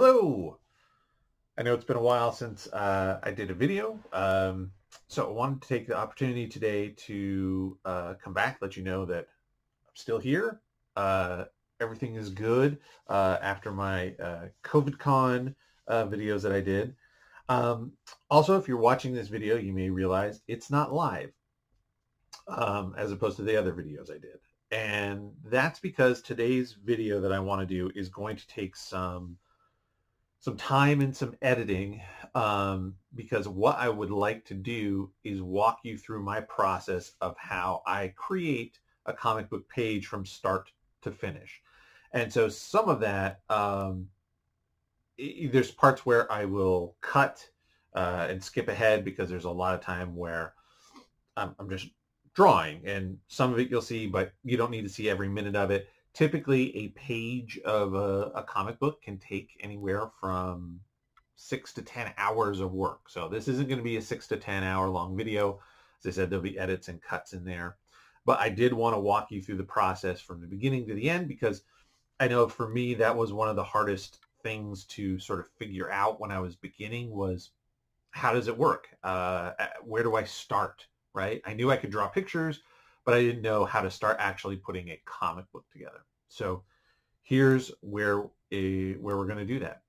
Hello! I know it's been a while since uh, I did a video, um, so I wanted to take the opportunity today to uh, come back, let you know that I'm still here. Uh, everything is good uh, after my uh, COVIDcon uh, videos that I did. Um, also, if you're watching this video, you may realize it's not live um, as opposed to the other videos I did. And that's because today's video that I want to do is going to take some some time and some editing um, because what I would like to do is walk you through my process of how I create a comic book page from start to finish. And so some of that, um, there's parts where I will cut uh, and skip ahead because there's a lot of time where I'm, I'm just drawing and some of it you'll see, but you don't need to see every minute of it typically a page of a, a, comic book can take anywhere from six to 10 hours of work. So this isn't going to be a six to 10 hour long video. As I said, there'll be edits and cuts in there. But I did want to walk you through the process from the beginning to the end because I know for me that was one of the hardest things to sort of figure out when I was beginning was how does it work? Uh, where do I start, right? I knew I could draw pictures, but I didn't know how to start actually putting a comic book together. So here's where a where we're going to do that.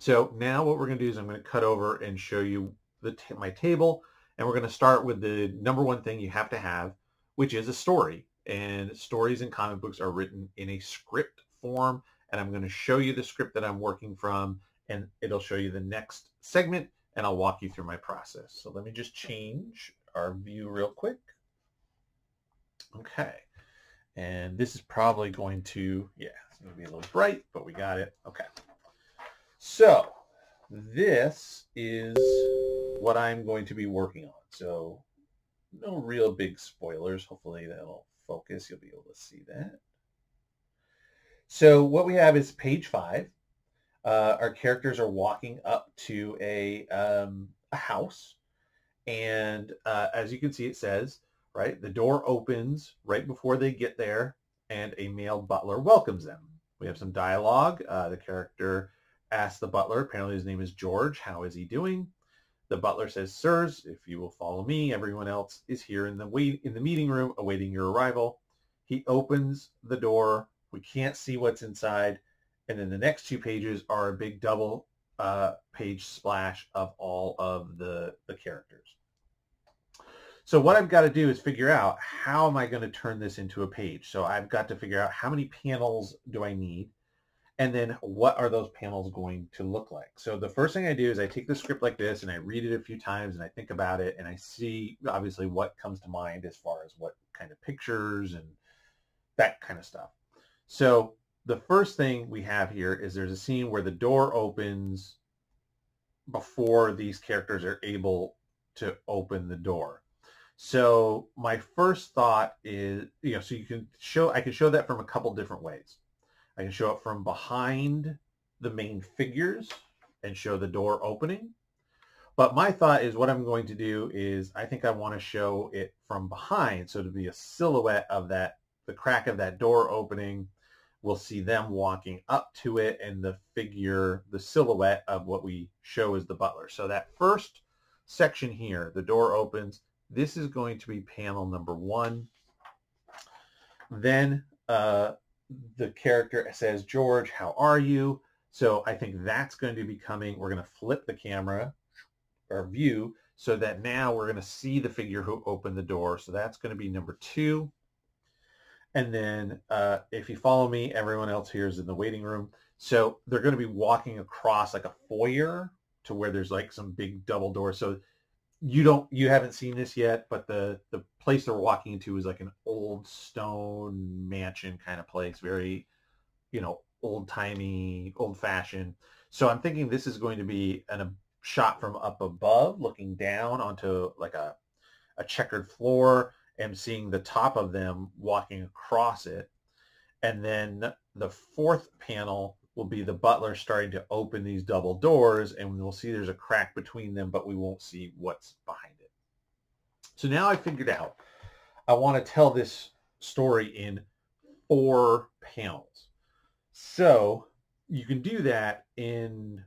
So now what we're going to do is I'm going to cut over and show you the my table, and we're going to start with the number one thing you have to have, which is a story. And stories in comic books are written in a script form, and I'm going to show you the script that I'm working from, and it'll show you the next segment, and I'll walk you through my process. So let me just change our view real quick. Okay. And this is probably going to, yeah, it's going to be a little bright, but we got it. Okay. So this is what I'm going to be working on. So no real big spoilers. Hopefully that'll focus. You'll be able to see that. So what we have is page five. Uh, our characters are walking up to a, um, a house. And uh, as you can see, it says, right? The door opens right before they get there, and a male butler welcomes them. We have some dialogue. Uh, the character asks the butler, apparently his name is George, how is he doing? The butler says, sirs, if you will follow me, everyone else is here in the wait in the meeting room awaiting your arrival. He opens the door. We can't see what's inside. And then the next two pages are a big double uh, page splash of all of the, the characters. So what I've got to do is figure out how am I going to turn this into a page. So I've got to figure out how many panels do I need and then what are those panels going to look like. So the first thing I do is I take the script like this and I read it a few times and I think about it and I see obviously what comes to mind as far as what kind of pictures and that kind of stuff. So the first thing we have here is there's a scene where the door opens before these characters are able to open the door. So my first thought is, you know, so you can show, I can show that from a couple different ways. I can show it from behind the main figures and show the door opening. But my thought is what I'm going to do is I think I want to show it from behind. So to be a silhouette of that, the crack of that door opening, we'll see them walking up to it and the figure, the silhouette of what we show is the butler. So that first section here, the door opens, this is going to be panel number one. Then uh, the character says, George, how are you? So I think that's going to be coming. We're going to flip the camera or view so that now we're going to see the figure who opened the door. So that's going to be number two. And then uh, if you follow me, everyone else here is in the waiting room. So they're going to be walking across like a foyer to where there's like some big double doors. So you don't you haven't seen this yet, but the the place they're walking into is like an old stone mansion kind of place, very you know old timey, old fashioned. So I'm thinking this is going to be an, a shot from up above, looking down onto like a a checkered floor and seeing the top of them walking across it. And then the fourth panel will be the butler starting to open these double doors and we'll see there's a crack between them, but we won't see what's behind it. So now I figured out I want to tell this story in four panels. So you can do that in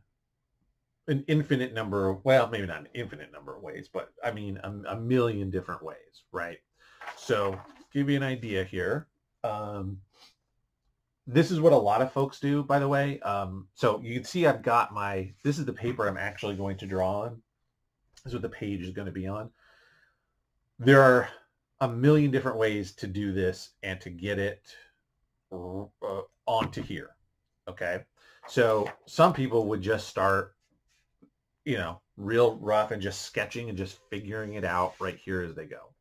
an infinite number of, well, maybe not an infinite number of ways, but I mean a, a million different ways, right? So give you an idea here. Um, this is what a lot of folks do, by the way. Um, so you can see I've got my, this is the paper I'm actually going to draw on. This is what the page is going to be on. There are a million different ways to do this and to get it uh, onto here. Okay. So some people would just start, you know, real rough and just sketching and just figuring it out right here as they go.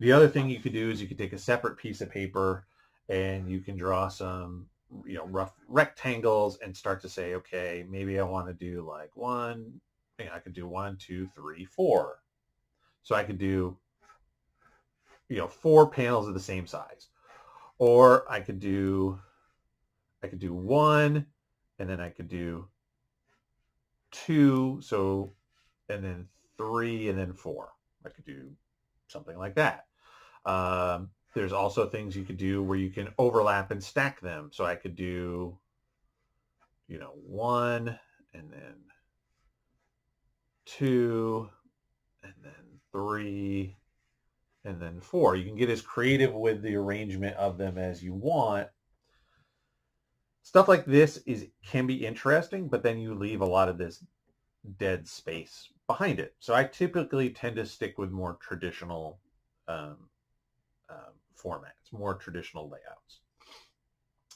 The other thing you could do is you could take a separate piece of paper and you can draw some, you know, rough rectangles and start to say, okay, maybe I want to do like one, I could do one, two, three, four. So I could do, you know, four panels of the same size. Or I could do, I could do one, and then I could do two, so, and then three, and then four. I could do something like that. Um, there's also things you could do where you can overlap and stack them. So I could do, you know, one and then two and then three and then four. You can get as creative with the arrangement of them as you want. Stuff like this is can be interesting, but then you leave a lot of this dead space behind it. So I typically tend to stick with more traditional um, um, formats, more traditional layouts.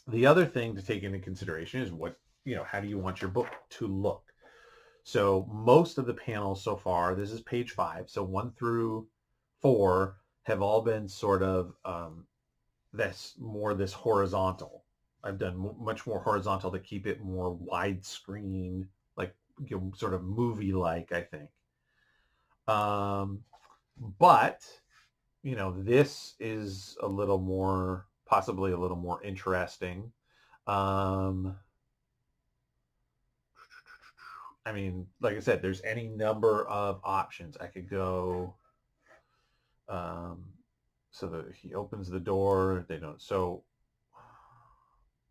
The other thing to take into consideration is what, you know, how do you want your book to look? So most of the panels so far, this is page five, so one through four have all been sort of um, this more this horizontal. I've done much more horizontal to keep it more widescreen, like you know, sort of movie-like, I think. Um, but you know, this is a little more, possibly a little more interesting. Um, I mean, like I said, there's any number of options. I could go, um, so that he opens the door, they don't, so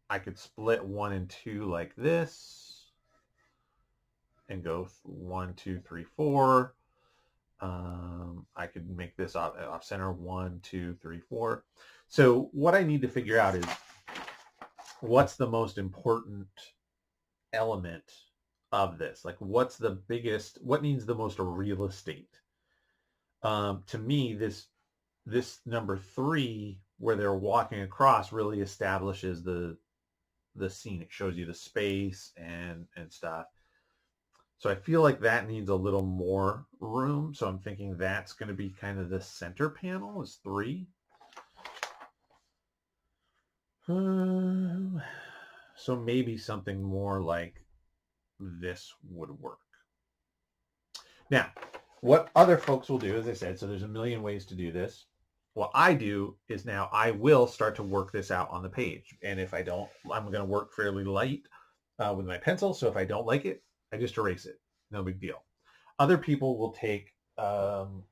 I could split one and two like this and go one, two, three, four. Um, I could make this off, off center one, two, three, four. So what I need to figure out is what's the most important element of this? Like what's the biggest, what needs the most real estate? Um, to me, this, this number three, where they're walking across really establishes the, the scene. It shows you the space and, and stuff. So I feel like that needs a little more room. So I'm thinking that's going to be kind of the center panel is three. Um, so maybe something more like this would work. Now, what other folks will do, as I said, so there's a million ways to do this. What I do is now I will start to work this out on the page. And if I don't, I'm going to work fairly light uh, with my pencil. So if I don't like it, I just erase it. No big deal. Other people will take um,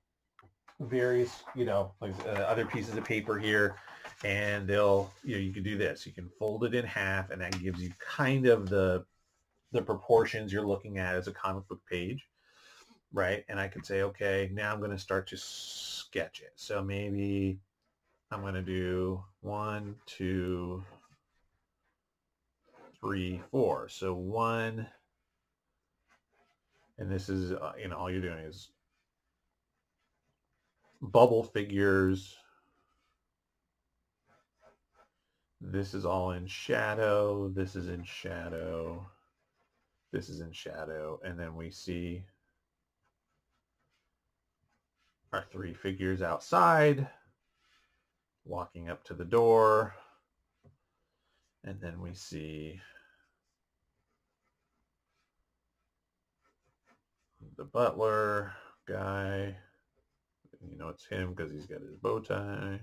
various, you know, like uh, other pieces of paper here, and they'll, you know, you can do this. You can fold it in half, and that gives you kind of the the proportions you're looking at as a comic book page, right? And I can say, okay, now I'm going to start to sketch it. So maybe I'm going to do one, two, three, four. So one, and this is, uh, you know, all you're doing is bubble figures. This is all in shadow. This is in shadow. This is in shadow. And then we see our three figures outside walking up to the door. And then we see the butler guy. You know, it's him because he's got his bow tie.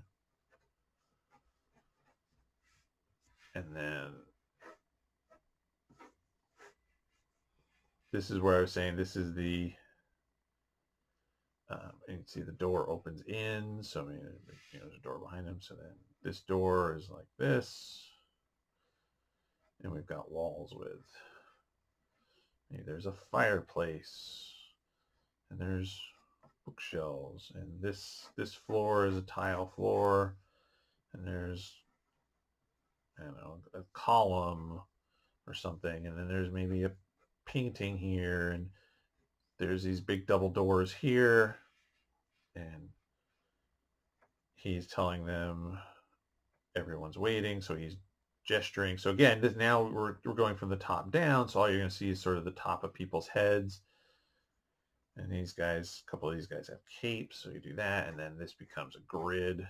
And then this is where I was saying this is the, um, and you can see the door opens in. So, I mean, you know, there's a door behind him. So then this door is like this. And we've got walls with, there's a fireplace and there's bookshelves and this this floor is a tile floor and there's I don't know a column or something and then there's maybe a painting here and there's these big double doors here and he's telling them everyone's waiting so he's gesturing. So again this now we're, we're going from the top down so all you're going to see is sort of the top of people's heads and these guys, a couple of these guys have capes, so you do that, and then this becomes a grid.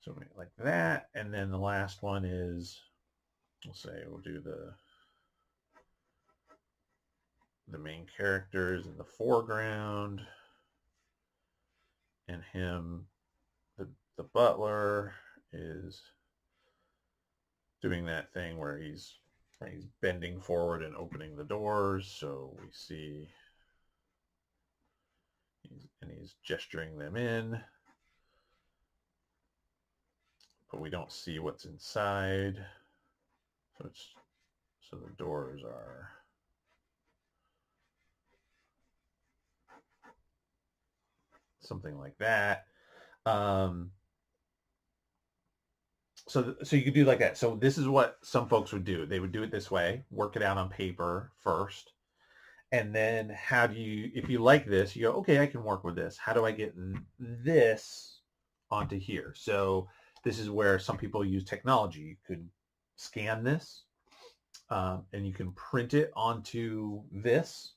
So like that, and then the last one is, we'll say we'll do the the main characters in the foreground, and him, the the butler, is doing that thing where he's he's bending forward and opening the doors. So we see and he's gesturing them in. But we don't see what's inside. So it's so the doors are something like that. Um, so so you could do like that. So this is what some folks would do. They would do it this way, work it out on paper first, and then how do you if you like this you go okay i can work with this. How do i get this onto here? So this is where some people use technology. You could scan this um, and you can print it onto this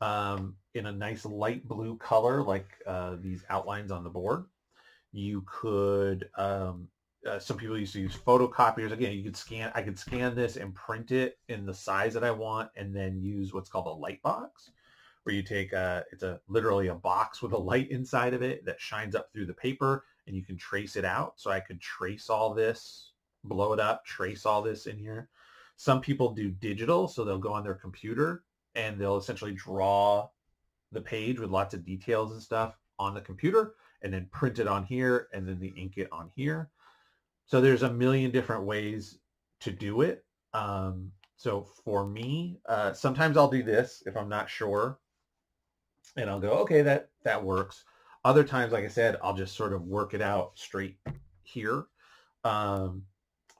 um, in a nice light blue color like uh, these outlines on the board. You could um, uh, some people used to use photocopiers. Again, you could scan, I could scan this and print it in the size that I want and then use what's called a light box where you take a, it's a literally a box with a light inside of it that shines up through the paper and you can trace it out. So I could trace all this, blow it up, trace all this in here. Some people do digital, so they'll go on their computer and they'll essentially draw the page with lots of details and stuff on the computer and then print it on here and then the ink it on here. So there's a million different ways to do it. Um, so for me, uh, sometimes I'll do this if I'm not sure, and I'll go, okay, that that works. Other times, like I said, I'll just sort of work it out straight here. Um,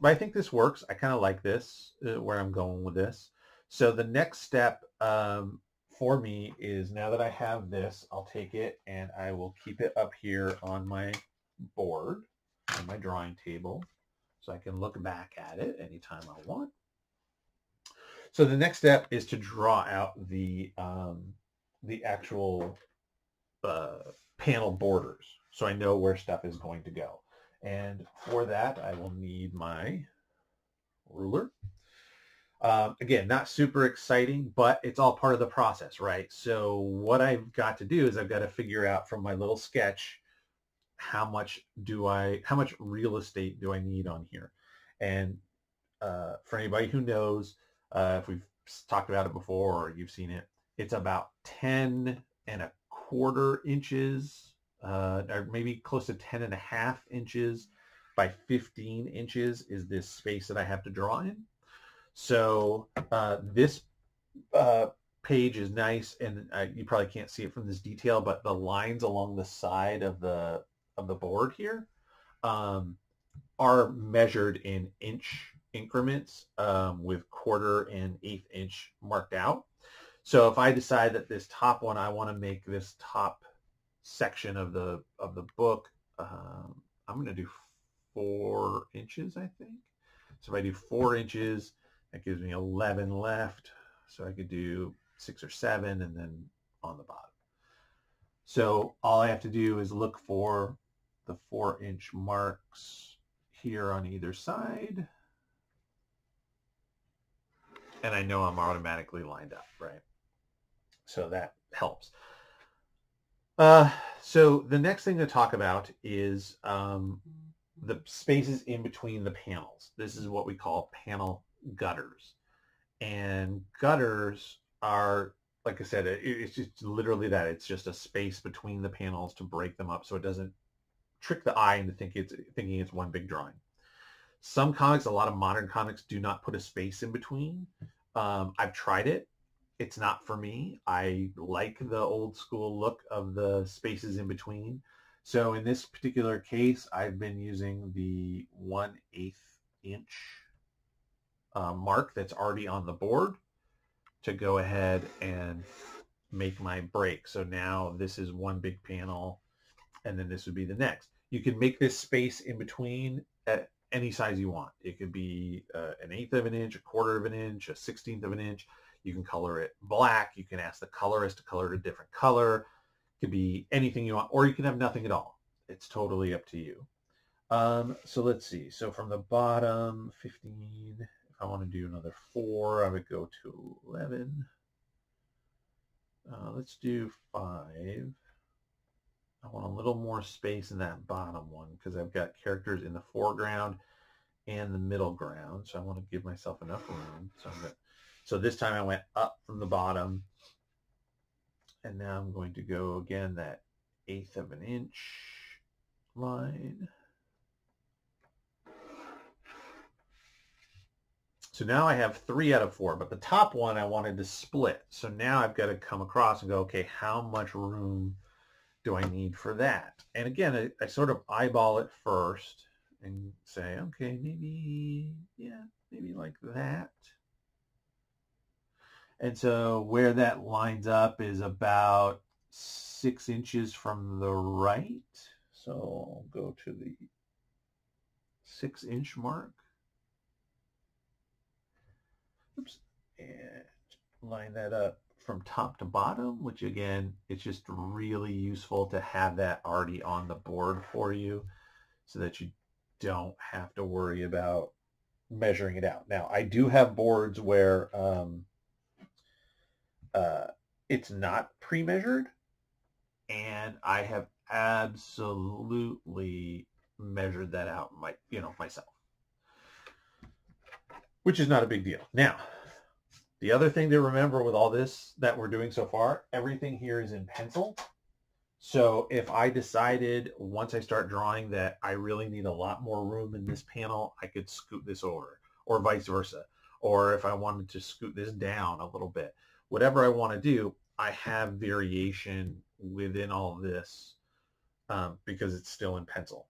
but I think this works. I kind of like this, uh, where I'm going with this. So the next step um, for me is now that I have this, I'll take it and I will keep it up here on my board on my drawing table so I can look back at it anytime I want. So the next step is to draw out the um, the actual uh, panel borders so I know where stuff is going to go. And for that, I will need my ruler. Um, again, not super exciting, but it's all part of the process, right? So what I've got to do is I've got to figure out from my little sketch how much do I, how much real estate do I need on here? And uh, for anybody who knows, uh, if we've talked about it before or you've seen it, it's about 10 and a quarter inches, uh, or maybe close to 10 and a half inches by 15 inches is this space that I have to draw in. So uh, this uh, page is nice, and uh, you probably can't see it from this detail, but the lines along the side of the of the board here um, are measured in inch increments um, with quarter and eighth inch marked out. So if I decide that this top one, I want to make this top section of the of the book, um, I'm going to do four inches, I think. So if I do four inches, that gives me 11 left. So I could do six or seven and then on the bottom. So all I have to do is look for the four inch marks here on either side. And I know I'm automatically lined up, right? So that helps. Uh, so the next thing to talk about is um, the spaces in between the panels. This is what we call panel gutters. And gutters are, like I said, it, it's just literally that. It's just a space between the panels to break them up so it doesn't trick the eye into thinking it's, thinking it's one big drawing. some comics, a lot of modern comics do not put a space in between. Um, I've tried it. It's not for me. I like the old school look of the spaces in between. So in this particular case, I've been using the 1 8 inch uh, mark that's already on the board to go ahead and make my break. So now this is one big panel and then this would be the next. You can make this space in between at any size you want. It could be uh, an eighth of an inch, a quarter of an inch, a sixteenth of an inch. You can color it black. You can ask the colorist to color it a different color. It could be anything you want, or you can have nothing at all. It's totally up to you. Um, so let's see. So from the bottom, 15, if I want to do another four, I would go to 11. Uh, let's do five. I want a little more space in that bottom one because I've got characters in the foreground and the middle ground. So I want to give myself enough room. So, gonna, so this time I went up from the bottom. And now I'm going to go again that eighth of an inch line. So now I have three out of four, but the top one I wanted to split. So now I've got to come across and go, okay, how much room do I need for that? And again, I, I sort of eyeball it first and say, okay, maybe, yeah, maybe like that. And so where that lines up is about six inches from the right. So I'll go to the six inch mark. Oops. And line that up from top to bottom, which again, it's just really useful to have that already on the board for you so that you don't have to worry about measuring it out. Now, I do have boards where um, uh, it's not pre-measured, and I have absolutely measured that out, my, you know, myself which is not a big deal. Now, the other thing to remember with all this that we're doing so far, everything here is in pencil. So if I decided once I start drawing that I really need a lot more room in this panel, I could scoot this over or vice versa. Or if I wanted to scoot this down a little bit, whatever I want to do, I have variation within all this um, because it's still in pencil.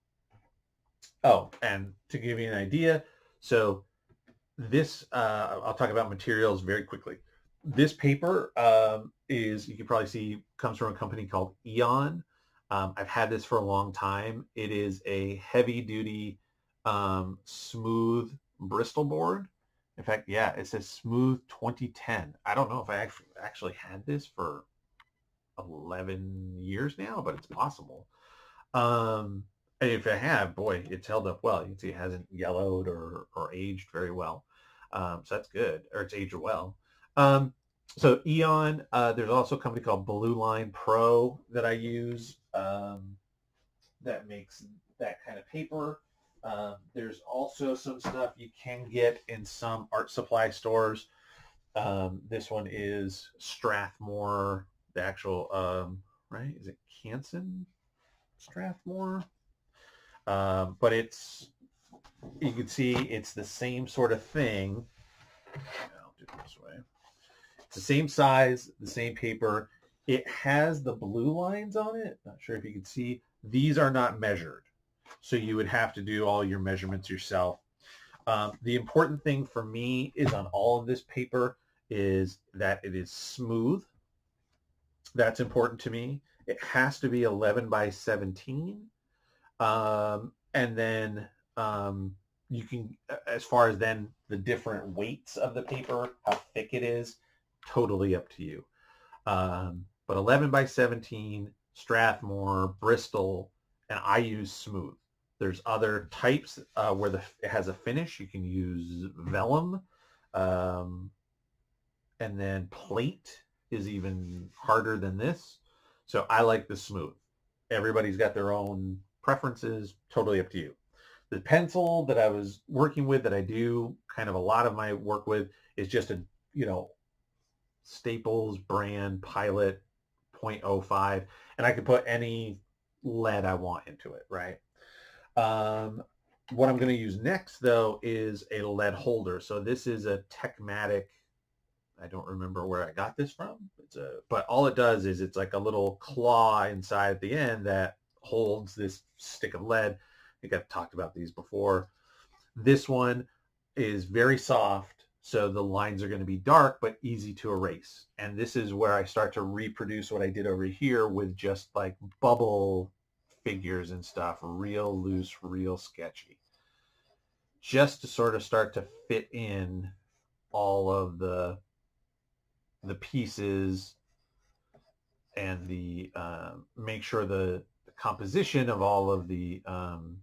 Oh, and to give you an idea, so this, uh, I'll talk about materials very quickly. This paper um, is, you can probably see, comes from a company called Eon. Um, I've had this for a long time. It is a heavy duty, um, smooth Bristol board. In fact, yeah, it says smooth 2010. I don't know if I actually had this for 11 years now, but it's possible. Um, if it have, boy, it's held up well. You can see it hasn't yellowed or, or aged very well. Um, so that's good, or it's aged well. Um, so Eon, uh, there's also a company called Blue Line Pro that I use um, that makes that kind of paper. Um, there's also some stuff you can get in some art supply stores. Um, this one is Strathmore, the actual, um, right? Is it Canson Strathmore? Um, but it's, you can see it's the same sort of thing. I'll do it this way. It's the same size, the same paper. It has the blue lines on it. Not sure if you can see. These are not measured. So you would have to do all your measurements yourself. Um, the important thing for me is on all of this paper is that it is smooth. That's important to me. It has to be 11 by 17. Um, and then um, you can, as far as then the different weights of the paper, how thick it is, totally up to you. Um, but 11 by 17, Strathmore, Bristol, and I use smooth. There's other types uh, where the, it has a finish. You can use vellum. Um, and then plate is even harder than this. So I like the smooth. Everybody's got their own preferences, totally up to you. The pencil that I was working with, that I do kind of a lot of my work with, is just a, you know, Staples brand Pilot 0.05, and I can put any lead I want into it, right? Um, what I'm going to use next, though, is a lead holder. So this is a Techmatic. I don't remember where I got this from. It's a, but all it does is it's like a little claw inside at the end that holds this stick of lead. I think I've talked about these before. This one is very soft, so the lines are going to be dark but easy to erase. And this is where I start to reproduce what I did over here with just like bubble figures and stuff, real loose, real sketchy. Just to sort of start to fit in all of the the pieces and the uh, make sure the, the, composition of all of the um,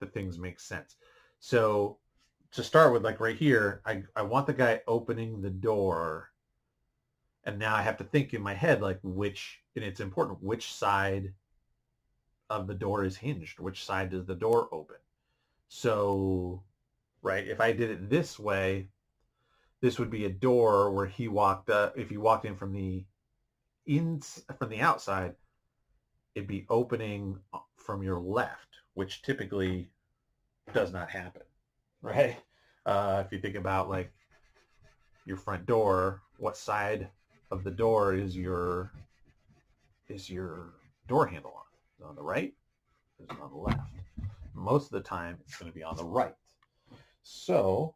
the things makes sense. So to start with, like right here, I, I want the guy opening the door. And now I have to think in my head, like which, and it's important, which side of the door is hinged. Which side does the door open? So, right, if I did it this way, this would be a door where he walked up. If he walked in from the in from the outside, it'd be opening from your left, which typically does not happen, right? Uh, if you think about like your front door, what side of the door is your is your door handle on? on the right? Is on the left? Most of the time, it's going to be on the right. So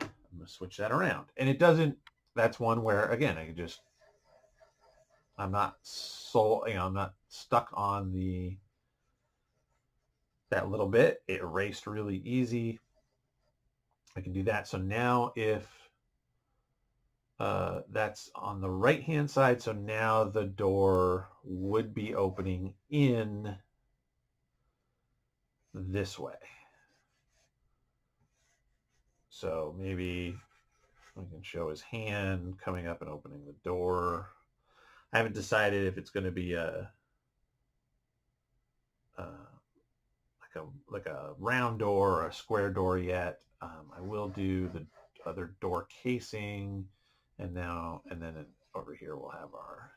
I'm going to switch that around. And it doesn't, that's one where, again, I can just, I'm not so, you know, I'm not stuck on the, that little bit. It erased really easy. I can do that. So now if uh, that's on the right hand side. So now the door would be opening in this way. So maybe we can show his hand coming up and opening the door. I haven't decided if it's going to be a, uh, like a like a round door or a square door yet. Um, I will do the other door casing and now, and then over here we'll have our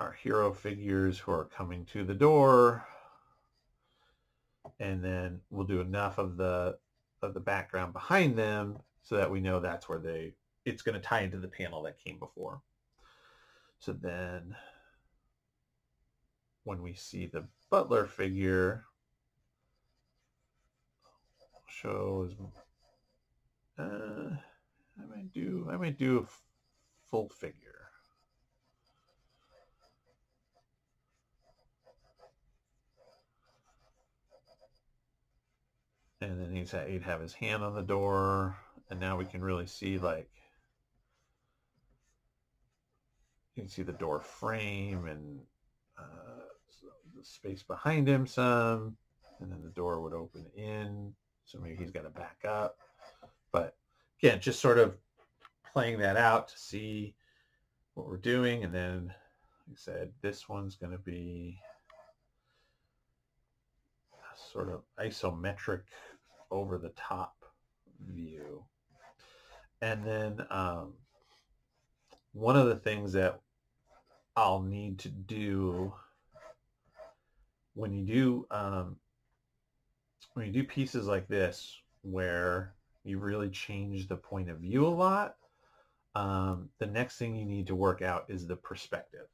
our hero figures who are coming to the door. And then we'll do enough of the of the background behind them so that we know that's where they it's going to tie into the panel that came before. So then when we see the butler figure shows uh, I might do I might do a full figure. And then he's he'd have his hand on the door, and now we can really see like you can see the door frame and uh, the space behind him some, and then the door would open in. So maybe he's got to back up. But again, just sort of playing that out to see what we're doing. And then, like I said, this one's going to be sort of isometric over the top view. And then um, one of the things that I'll need to do when you do um, when you do pieces like this where you really change the point of view a lot. Um, the next thing you need to work out is the perspective.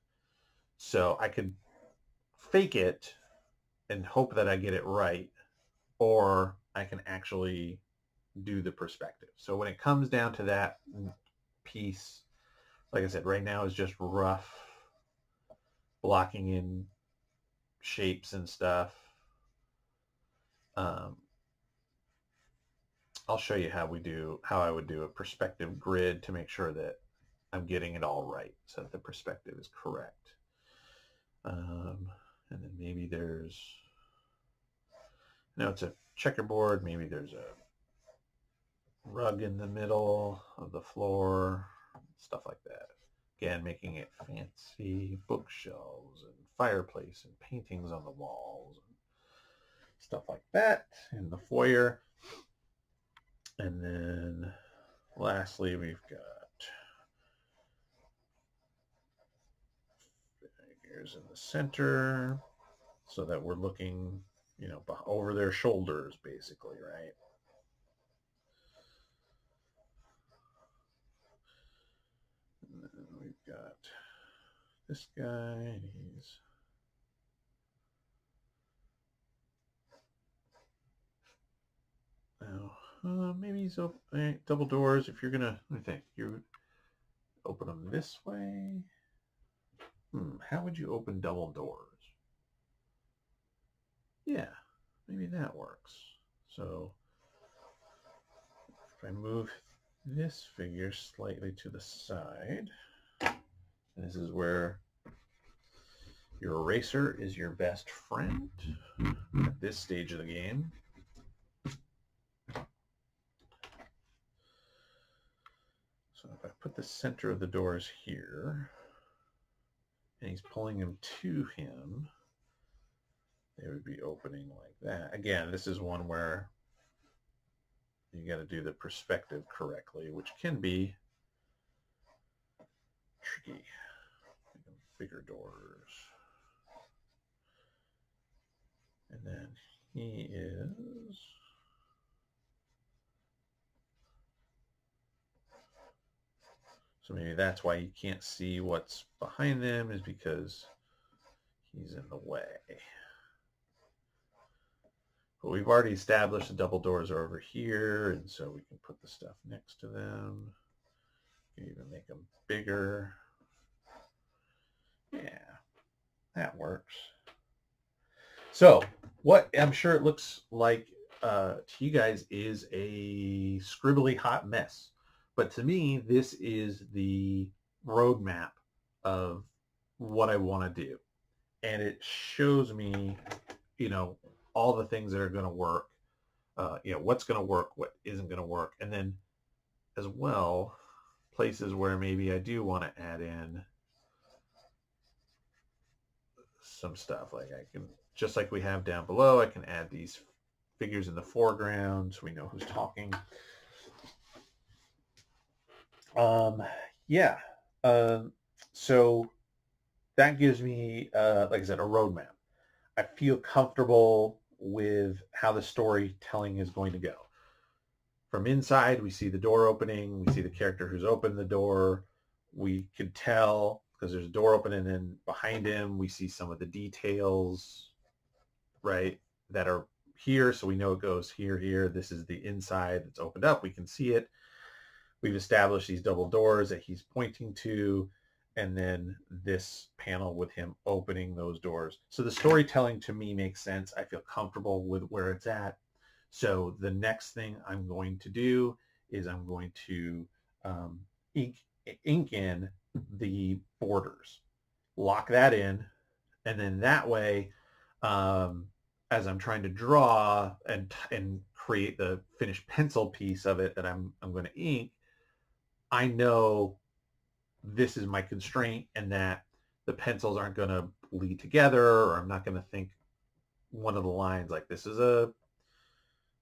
So I could fake it and hope that I get it right, or I can actually do the perspective. So when it comes down to that piece, like I said, right now is just rough blocking in shapes and stuff. Um, I'll show you how we do, how I would do a perspective grid to make sure that I'm getting it all right so that the perspective is correct. Um, and then maybe there's, no, it's a checkerboard. Maybe there's a rug in the middle of the floor, stuff like that. Again, making it fancy, bookshelves and fireplace and paintings on the walls and stuff like that in the foyer. And then lastly, we've got figures in the center. so that we're looking, you know, over their shoulders, basically, right? And then we've got this guy, he's now uh, maybe he's open, eh, double doors. If you're gonna, let me think, you open them this way. Hmm, how would you open double doors? Yeah, maybe that works. So if I move this figure slightly to the side, this is where your eraser is your best friend mm-hmm. at this stage of the game. So if I put the center of the doors here, and he's pulling them to him, they would be opening like that. Again, this is one where you got to do the perspective correctly, which can be tricky. Bigger doors. And then he is So maybe that's why you can't see what's behind them is because he's in the way. But we've already established the double doors are over here, and so we can put the stuff next to them. You can even make them bigger. Yeah, that works. So what I'm sure it looks like uh, to you guys is a scribbly hot mess. But to me, this is the roadmap of what I want to do. And it shows me, you know, all the things that are going to work, uh, you know, what's going to work, what isn't going to work. And then as well, places where maybe I do want to add in some stuff. Like I can, just like we have down below, I can add these figures in the foreground so we know who's talking. Um, yeah. Um, so that gives me, uh, like I said, a roadmap. I feel comfortable with how the storytelling is going to go. From inside, we see the door opening. We see the character who's opened the door. We can tell because there's a door open and then behind him, we see some of the details, right, that are here. So we know it goes here, here. This is the inside that's opened up. We can see it. We've established these double doors that he's pointing to, and then this panel with him opening those doors. So the storytelling to me makes sense. I feel comfortable with where it's at. So the next thing I'm going to do is I'm going to um, ink, ink in the borders, lock that in, and then that way, um, as I'm trying to draw and and create the finished pencil piece of it that I'm I'm going to ink, I know this is my constraint and that the pencils aren't going to bleed together or I'm not going to think one of the lines like this is a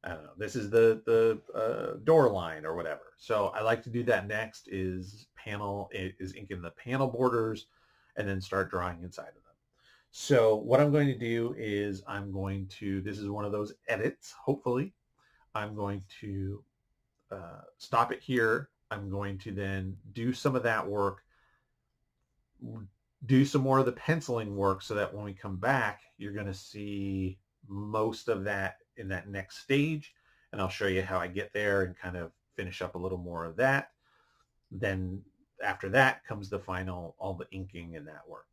I don't know this is the the uh, door line or whatever. So I like to do that next is panel is inking the panel borders and then start drawing inside of them. So what I'm going to do is I'm going to this is one of those edits hopefully. I'm going to uh, stop it here. I'm going to then do some of that work, do some more of the penciling work so that when we come back, you're going to see most of that in that next stage. And I'll show you how I get there and kind of finish up a little more of that. Then after that comes the final, all the inking and that work.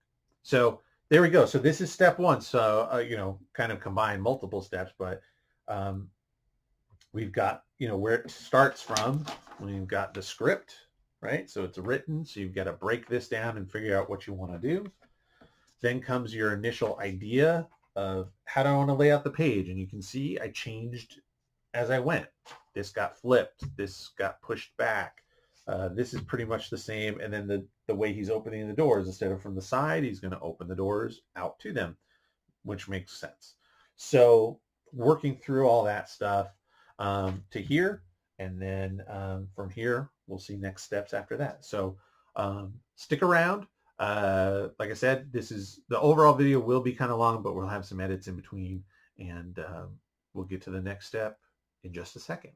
So there we go. So this is step one. So, uh, you know, kind of combine multiple steps, but um, we've got, you know, where it starts from. We've got the script, right? So it's written. So you've got to break this down and figure out what you want to do. Then comes your initial idea of how do I want to lay out the page. And you can see I changed as I went. This got flipped. This got pushed back. Uh, this is pretty much the same. And then the, the way he's opening the doors, instead of from the side, he's going to open the doors out to them, which makes sense. So working through all that stuff, um, to here. And then um, from here, we'll see next steps after that. So um, stick around. Uh, like I said, this is the overall video will be kind of long, but we'll have some edits in between and um, we'll get to the next step in just a second.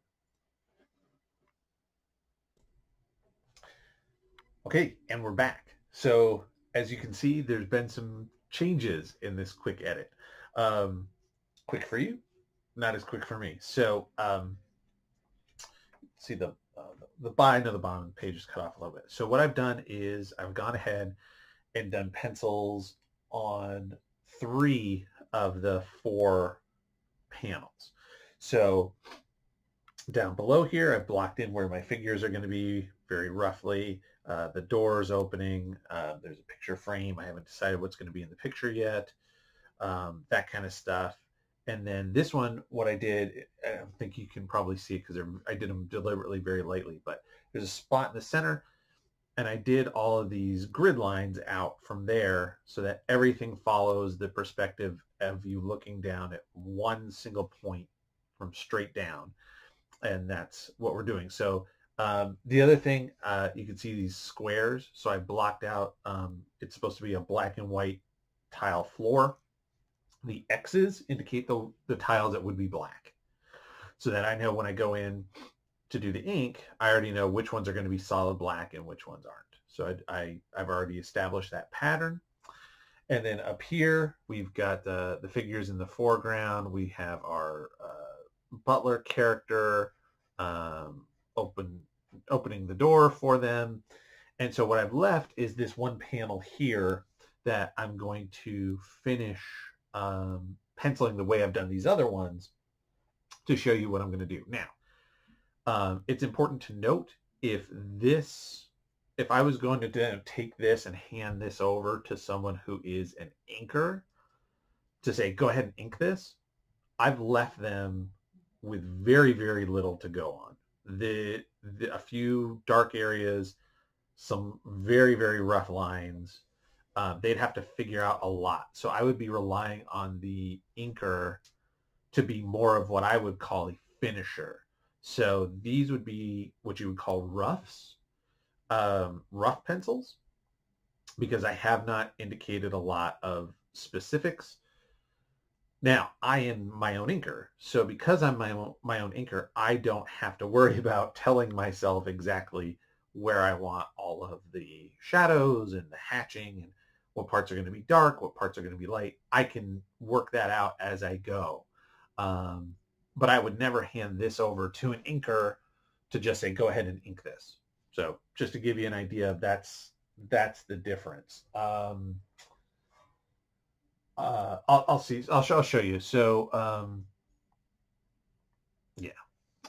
Okay, and we're back. So as you can see, there's been some changes in this quick edit. Um, quick for you, not as quick for me. So um, see the uh, the bind of the bottom page is cut off a little bit. So what I've done is I've gone ahead and done pencils on three of the four panels. So down below here, I've blocked in where my figures are going to be very roughly. Uh, the doors opening. Uh, there's a picture frame. I haven't decided what's going to be in the picture yet. Um, that kind of stuff. And then this one, what I did, I think you can probably see it because I did them deliberately very lightly, but there's a spot in the center and I did all of these grid lines out from there so that everything follows the perspective of you looking down at one single point from straight down. And that's what we're doing. So um, the other thing, uh, you can see these squares. So I blocked out, um, it's supposed to be a black and white tile floor. The X's indicate the, the tiles that would be black. So that I know when I go in to do the ink, I already know which ones are going to be solid black and which ones aren't. So I, I, have already established that pattern. And then up here, we've got the, the figures in the foreground. We have our uh, butler character um, open, opening the door for them. And so what I've left is this one panel here that I'm going to finish um, penciling the way I've done these other ones to show you what I'm going to do. Now, um, it's important to note if this, if I was going to take this and hand this over to someone who is an inker to say, go ahead and ink this, I've left them with very, very little to go on. The, the a few dark areas, some very, very rough lines. Uh, they'd have to figure out a lot. So I would be relying on the inker to be more of what I would call a finisher. So these would be what you would call roughs, um, rough pencils, because I have not indicated a lot of specifics. Now, I am my own inker. So because I'm my own, my own inker, I don't have to worry about telling myself exactly where I want all of the shadows and the hatching and what parts are going to be dark, what parts are going to be light. I can work that out as I go. Um, but I would never hand this over to an inker to just say, go ahead and ink this. So just to give you an idea, of that's that's the difference. Um, uh, I'll, I'll see. I'll show, I'll show you. So um, yeah.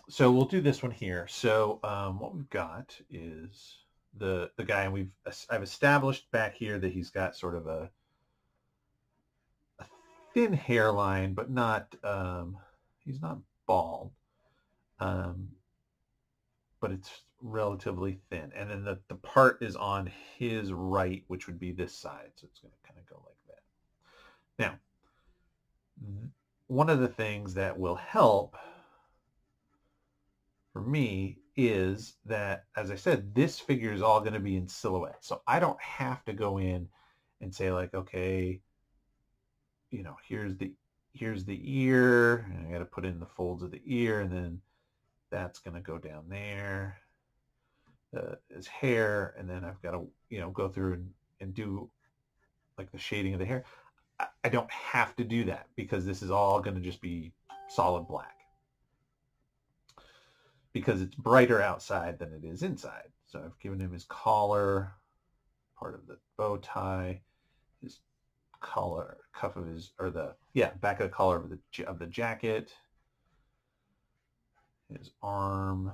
So we'll do this one here. So um, what we've got is the the guy, and we've I've established back here that he's got sort of a a thin hairline, but not um, he's not bald, um, but it's relatively thin. And then the, the part is on his right, which would be this side. So it's going to kind of go like that. Now, one of the things that will help for me is that, as I said, this figure is all going to be in silhouette. So I don't have to go in and say like, okay, you know, here's the here's the ear, and I got to put in the folds of the ear, and then that's going to go down there. Uh, his hair, and then I've got to, you know, go through and, and do like the shading of the hair. I, I don't have to do that because this is all going to just be solid black because it's brighter outside than it is inside. So I've given him his collar, part of the bow tie, collar, cuff of his, or the, yeah, back of the collar of the, of the jacket, his arm,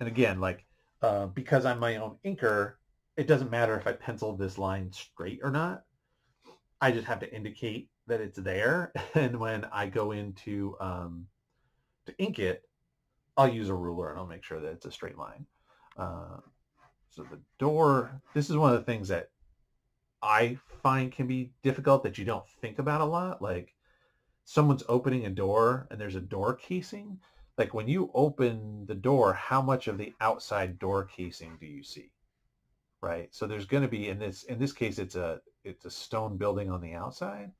and again, like, uh, because I'm my own inker, it doesn't matter if I pencil this line straight or not. I just have to indicate that it's there. And when I go into um, to ink it, I'll use a ruler and I'll make sure that it's a straight line. Uh, so the door, this is one of the things that I find can be difficult that you don't think about a lot. Like someone's opening a door and there's a door casing. like when you open the door, how much of the outside door casing do you see? Right. So there's going to be in this in this case it's a it's a stone building on the outside.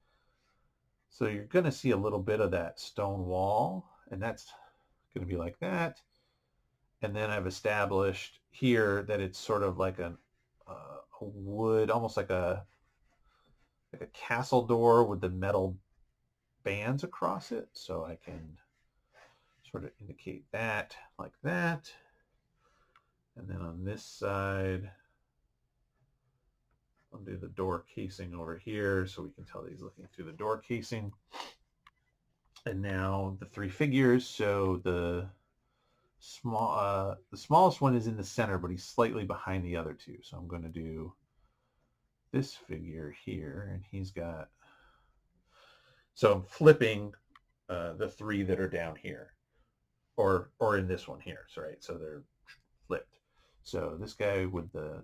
So you're going to see a little bit of that stone wall, and that's going to be like that. And then I've established here that it's sort of like a, uh, a wood, almost like a like a castle door with the metal bands across it. So I can sort of indicate that like that. And then on this side, I'll do the door casing over here so we can tell that he's looking through the door casing. And now the three figures. So the small, uh, the smallest one is in the center, but he's slightly behind the other two. So I'm going to do this figure here, and he's got. So I'm flipping uh, the three that are down here, or or in this one here. So right, so they're flipped. So this guy with the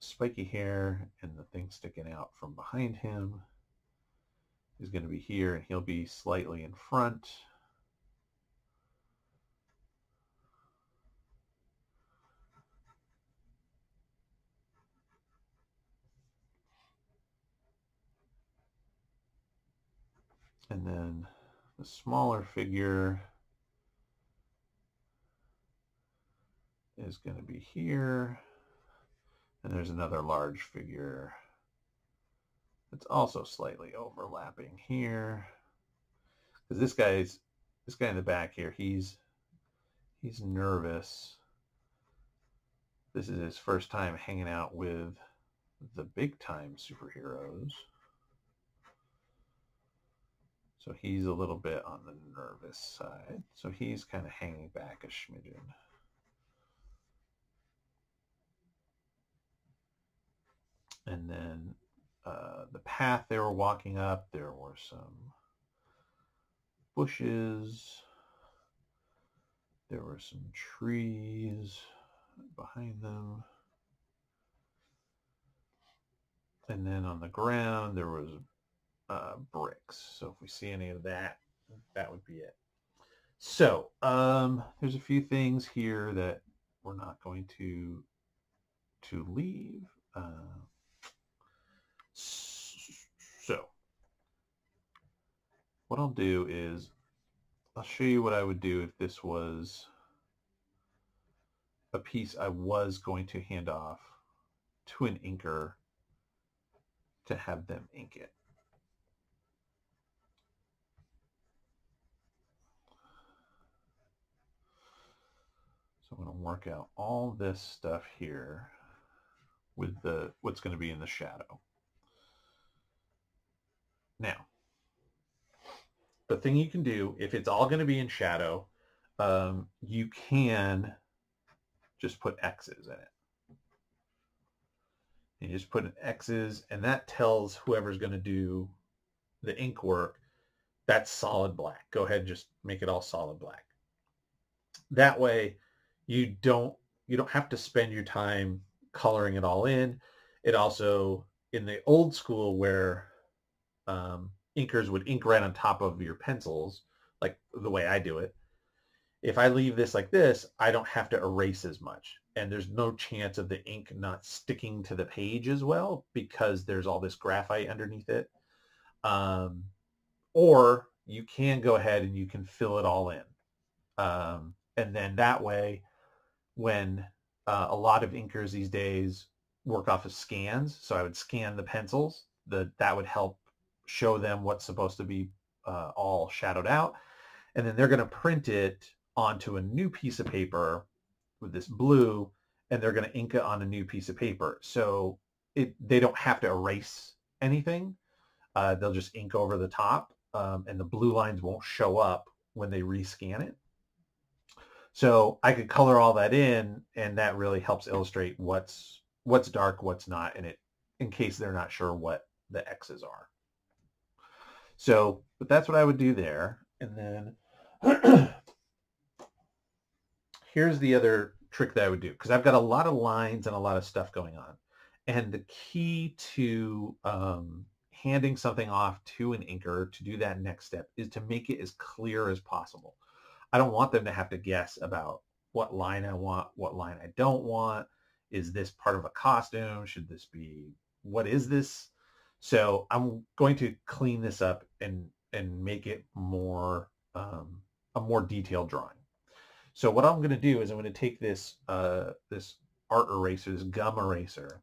spiky hair and the thing sticking out from behind him is going to be here and he'll be slightly in front. And then the smaller figure is going to be here. And there's another large figure that's also slightly overlapping here. Because this guy's this guy in the back here, he's he's nervous. This is his first time hanging out with the big time superheroes. So he's a little bit on the nervous side. So he's kind of hanging back a smidgen. and then uh, the path they were walking up, there were some bushes. There were some trees behind them. And then on the ground, there was uh, bricks. So if we see any of that, that would be it. So um, there's a few things here that we're not going to to leave. Uh, so what I'll do is I'll show you what I would do if this was a piece I was going to hand off to an inker to have them ink it. I'm going to work out all this stuff here with the what's going to be in the shadow. Now, the thing you can do, if it's all going to be in shadow, um, you can just put X's in it. You just put an X's, and that tells whoever's going to do the ink work, that's solid black. Go ahead and just make it all solid black. That way, you don't you don't have to spend your time coloring it all in. It also, in the old school where um, inkers would ink right on top of your pencils, like the way I do it. If I leave this like this, I don't have to erase as much. And there's no chance of the ink not sticking to the page as well because there's all this graphite underneath it. Um, or you can go ahead and you can fill it all in. Um, and then that way, when uh, a lot of inkers these days work off of scans, so I would scan the pencils, the, that would help show them what's supposed to be uh, all shadowed out. And then they're going to print it onto a new piece of paper with this blue, and they're going to ink it on a new piece of paper. So it, they don't have to erase anything. Uh, they'll just ink over the top, um, and the blue lines won't show up when they rescan it. So I could color all that in, and that really helps illustrate what's what's dark, what's not, and it in case they're not sure what the X's are. So, but that's what I would do there. And then here's the other trick that I would do because I've got a lot of lines and a lot of stuff going on. And the key to um, handing something off to an inker to do that next step is to make it as clear as possible. I don't want them to have to guess about what line I want, what line I don't want. Is this part of a costume? Should this be, what is this? So I'm going to clean this up and, and make it more, um, a more detailed drawing. So what I'm going to do is I'm going to take this, uh, this art eraser, this gum eraser,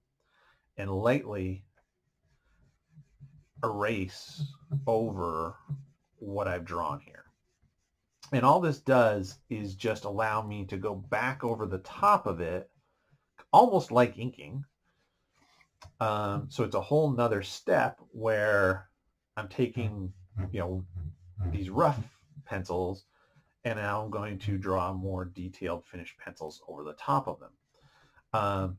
and lightly erase over what I've drawn here. And all this does is just allow me to go back over the top of it, almost like inking. Um, so it's a whole nother step where I'm taking, you know, these rough pencils and now I'm going to draw more detailed finished pencils over the top of them. Um,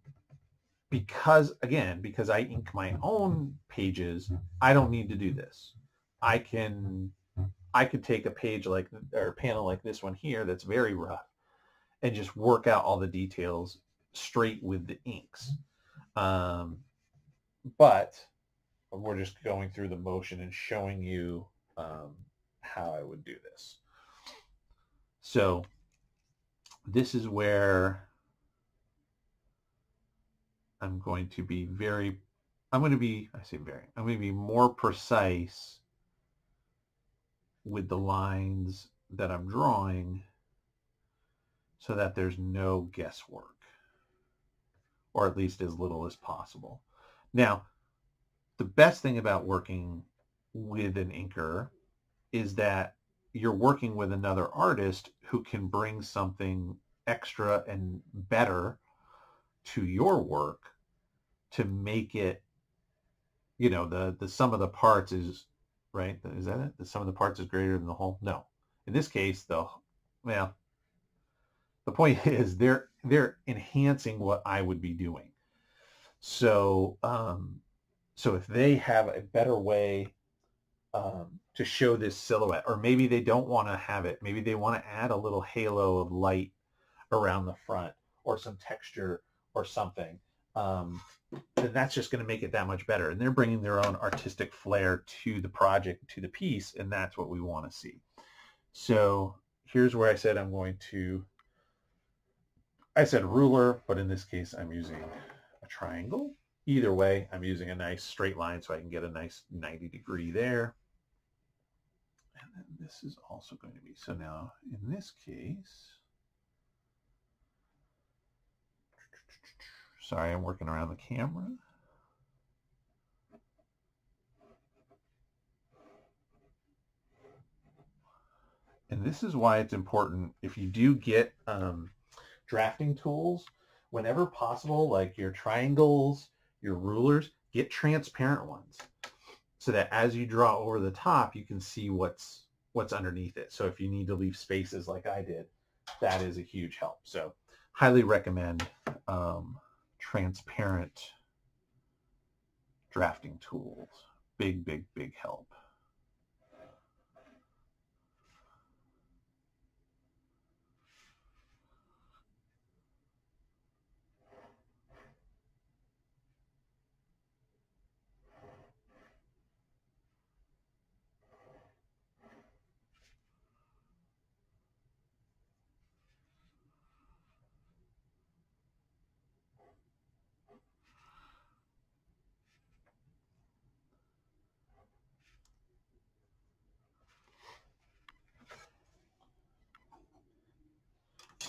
because again, because I ink my own pages, I don't need to do this. I can, I could take a page like, or a panel like this one here that's very rough and just work out all the details straight with the inks. Um, but we're just going through the motion and showing you um, how I would do this. So this is where I'm going to be very, I'm going to be, I say very, I'm going to be more precise with the lines that I'm drawing so that there's no guesswork or at least as little as possible. Now, the best thing about working with an inker is that you're working with another artist who can bring something extra and better to your work to make it you know the the sum of the parts is right? Is that it? The sum of the parts is greater than the whole? No. In this case though well the point is they're they're enhancing what I would be doing. So um so if they have a better way um, to show this silhouette or maybe they don't want to have it maybe they want to add a little halo of light around the front or some texture or something um, then that's just going to make it that much better. And they're bringing their own artistic flair to the project to the piece and that's what we want to see. So here's where I said I'm going to I said ruler but in this case I'm using a triangle. Either way I'm using a nice straight line so I can get a nice 90 degree there. And then this is also going to be, so now in this case, sorry, I'm working around the camera. And this is why it's important if you do get um, drafting tools, whenever possible, like your triangles, your rulers, get transparent ones so that as you draw over the top, you can see what's what's underneath it. So if you need to leave spaces like I did, that is a huge help. So highly recommend um, transparent drafting tools. Big, big, big help.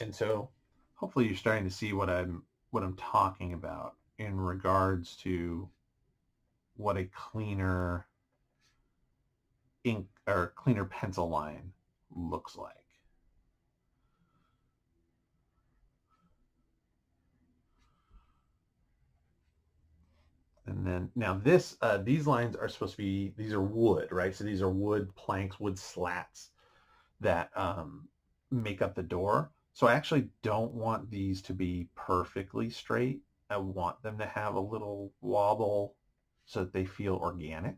And so hopefully you're starting to see what I'm what I'm talking about in regards to what a cleaner ink or cleaner pencil line looks like. And then now this, uh, these lines are supposed to be, these are wood, right? So these are wood planks, wood slats that um, make up the door. So I actually don't want these to be perfectly straight. I want them to have a little wobble so that they feel organic.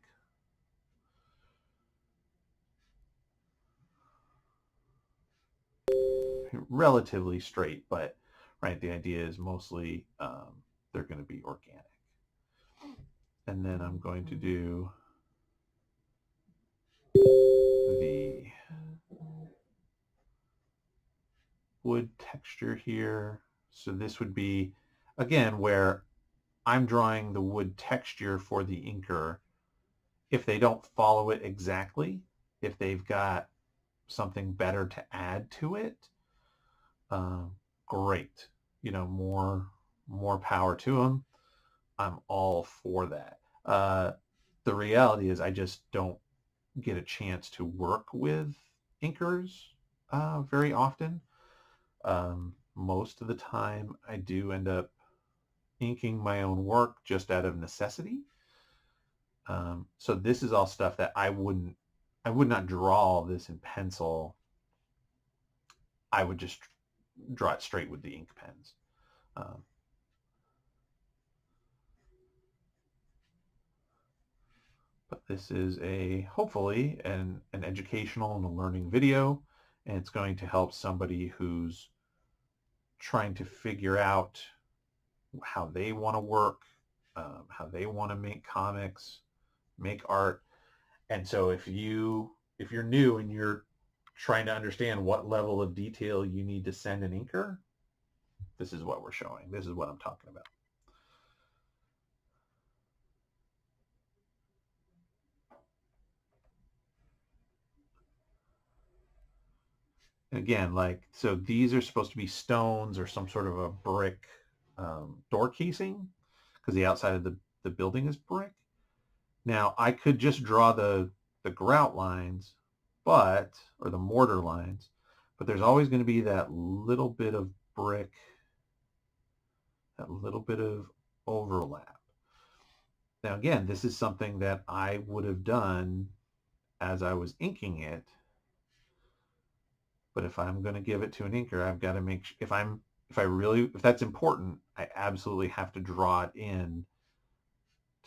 Relatively straight, but right, the idea is mostly um, they're going to be organic. And then I'm going to do wood texture here. So this would be, again, where I'm drawing the wood texture for the inker. If they don't follow it exactly, if they've got something better to add to it, uh, great. You know, more more power to them. I'm all for that. Uh, the reality is I just don't get a chance to work with inkers uh, very often. Um, most of the time I do end up inking my own work just out of necessity. Um, so this is all stuff that I wouldn't, I would not draw this in pencil. I would just draw it straight with the ink pens. Um, but this is a hopefully an, an educational and a learning video and it's going to help somebody who's trying to figure out how they want to work, um, how they want to make comics, make art. And so if you if you're new and you're trying to understand what level of detail you need to send an inker, this is what we're showing. This is what I'm talking about. Again, like, so these are supposed to be stones or some sort of a brick um, door casing because the outside of the, the building is brick. Now, I could just draw the, the grout lines, but, or the mortar lines, but there's always going to be that little bit of brick, that little bit of overlap. Now, again, this is something that I would have done as I was inking it but if I'm going to give it to an inker, I've got to make sure, if I'm if I really if that's important, I absolutely have to draw it in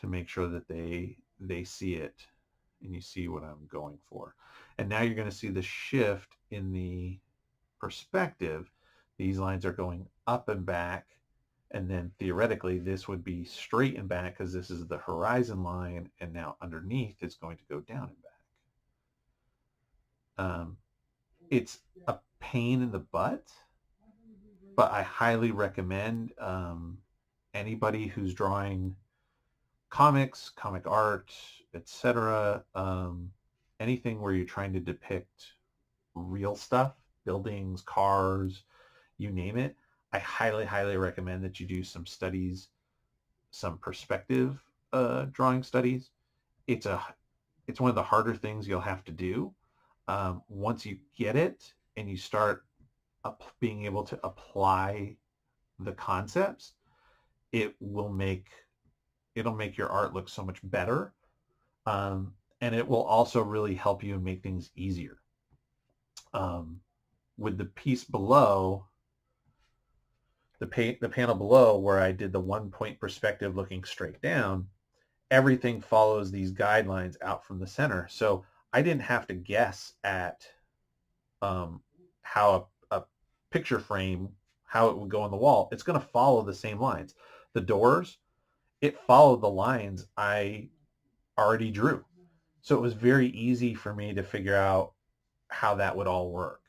to make sure that they they see it and you see what I'm going for. And now you're going to see the shift in the perspective. These lines are going up and back and then theoretically this would be straight and back because this is the horizon line and now underneath it's going to go down and back. Um, it's a pain in the butt, but I highly recommend um, anybody who's drawing comics, comic art, etc., um, anything where you're trying to depict real stuff, buildings, cars, you name it, I highly, highly recommend that you do some studies, some perspective uh, drawing studies. It's a, it's one of the harder things you'll have to do, um, once you get it and you start up being able to apply the concepts, it will make it'll make your art look so much better. Um, and it will also really help you make things easier. Um, with the piece below, the, pa the panel below where I did the one point perspective looking straight down, everything follows these guidelines out from the center. So I didn't have to guess at um, how a, a, picture frame, how it would go on the wall. It's going to follow the same lines. The doors, it followed the lines I already drew. So it was very easy for me to figure out how that would all work.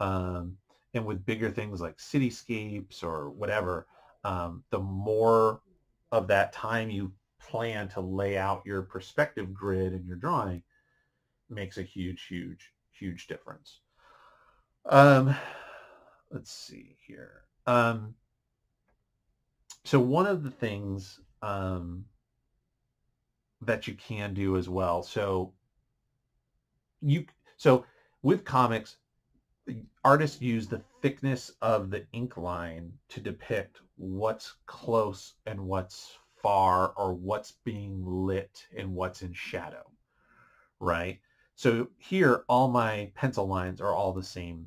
Um, and with bigger things like cityscapes or whatever, um, the more of that time you plan to lay out your perspective grid in your drawing, makes a huge, huge, huge difference. Um, let's see here. Um, so one of the things um, that you can do as well. So you so with comics, artists use the thickness of the ink line to depict what's close and what's far or what's being lit and what's in shadow, right? So here, all my pencil lines are all the same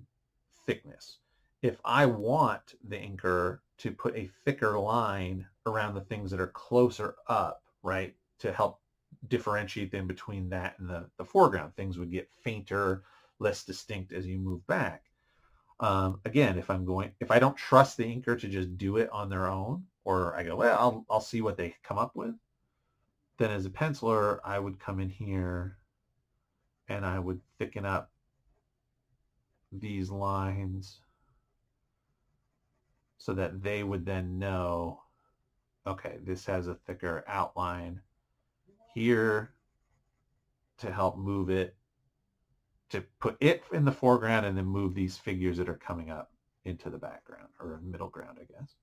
thickness. If I want the inker to put a thicker line around the things that are closer up, right, to help differentiate them between that and the, the foreground, things would get fainter, less distinct as you move back. Um, again, if I'm going, if I don't trust the inker to just do it on their own, or I go, well, I'll, I'll see what they come up with, then as a penciler, I would come in here and I would thicken up these lines so that they would then know, okay, this has a thicker outline here to help move it, to put it in the foreground and then move these figures that are coming up into the background or middle ground, I guess.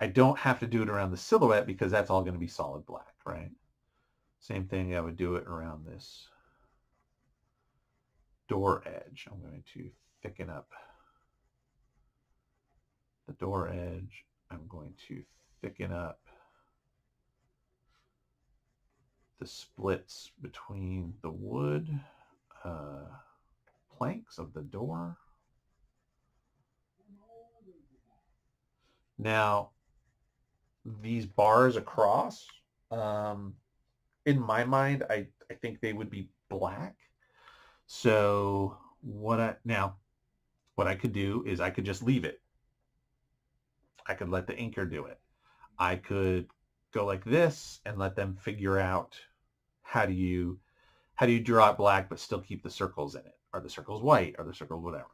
I don't have to do it around the silhouette because that's all going to be solid black, right? Same thing, I would do it around this door edge. I'm going to thicken up the door edge. I'm going to thicken up the splits between the wood uh, planks of the door. Now, these bars across, um, in my mind, I, I think they would be black. So what I, now, what I could do is I could just leave it. I could let the inker do it. I could go like this and let them figure out how do you how do you draw it black but still keep the circles in it? Are the circles white? Are the circles whatever?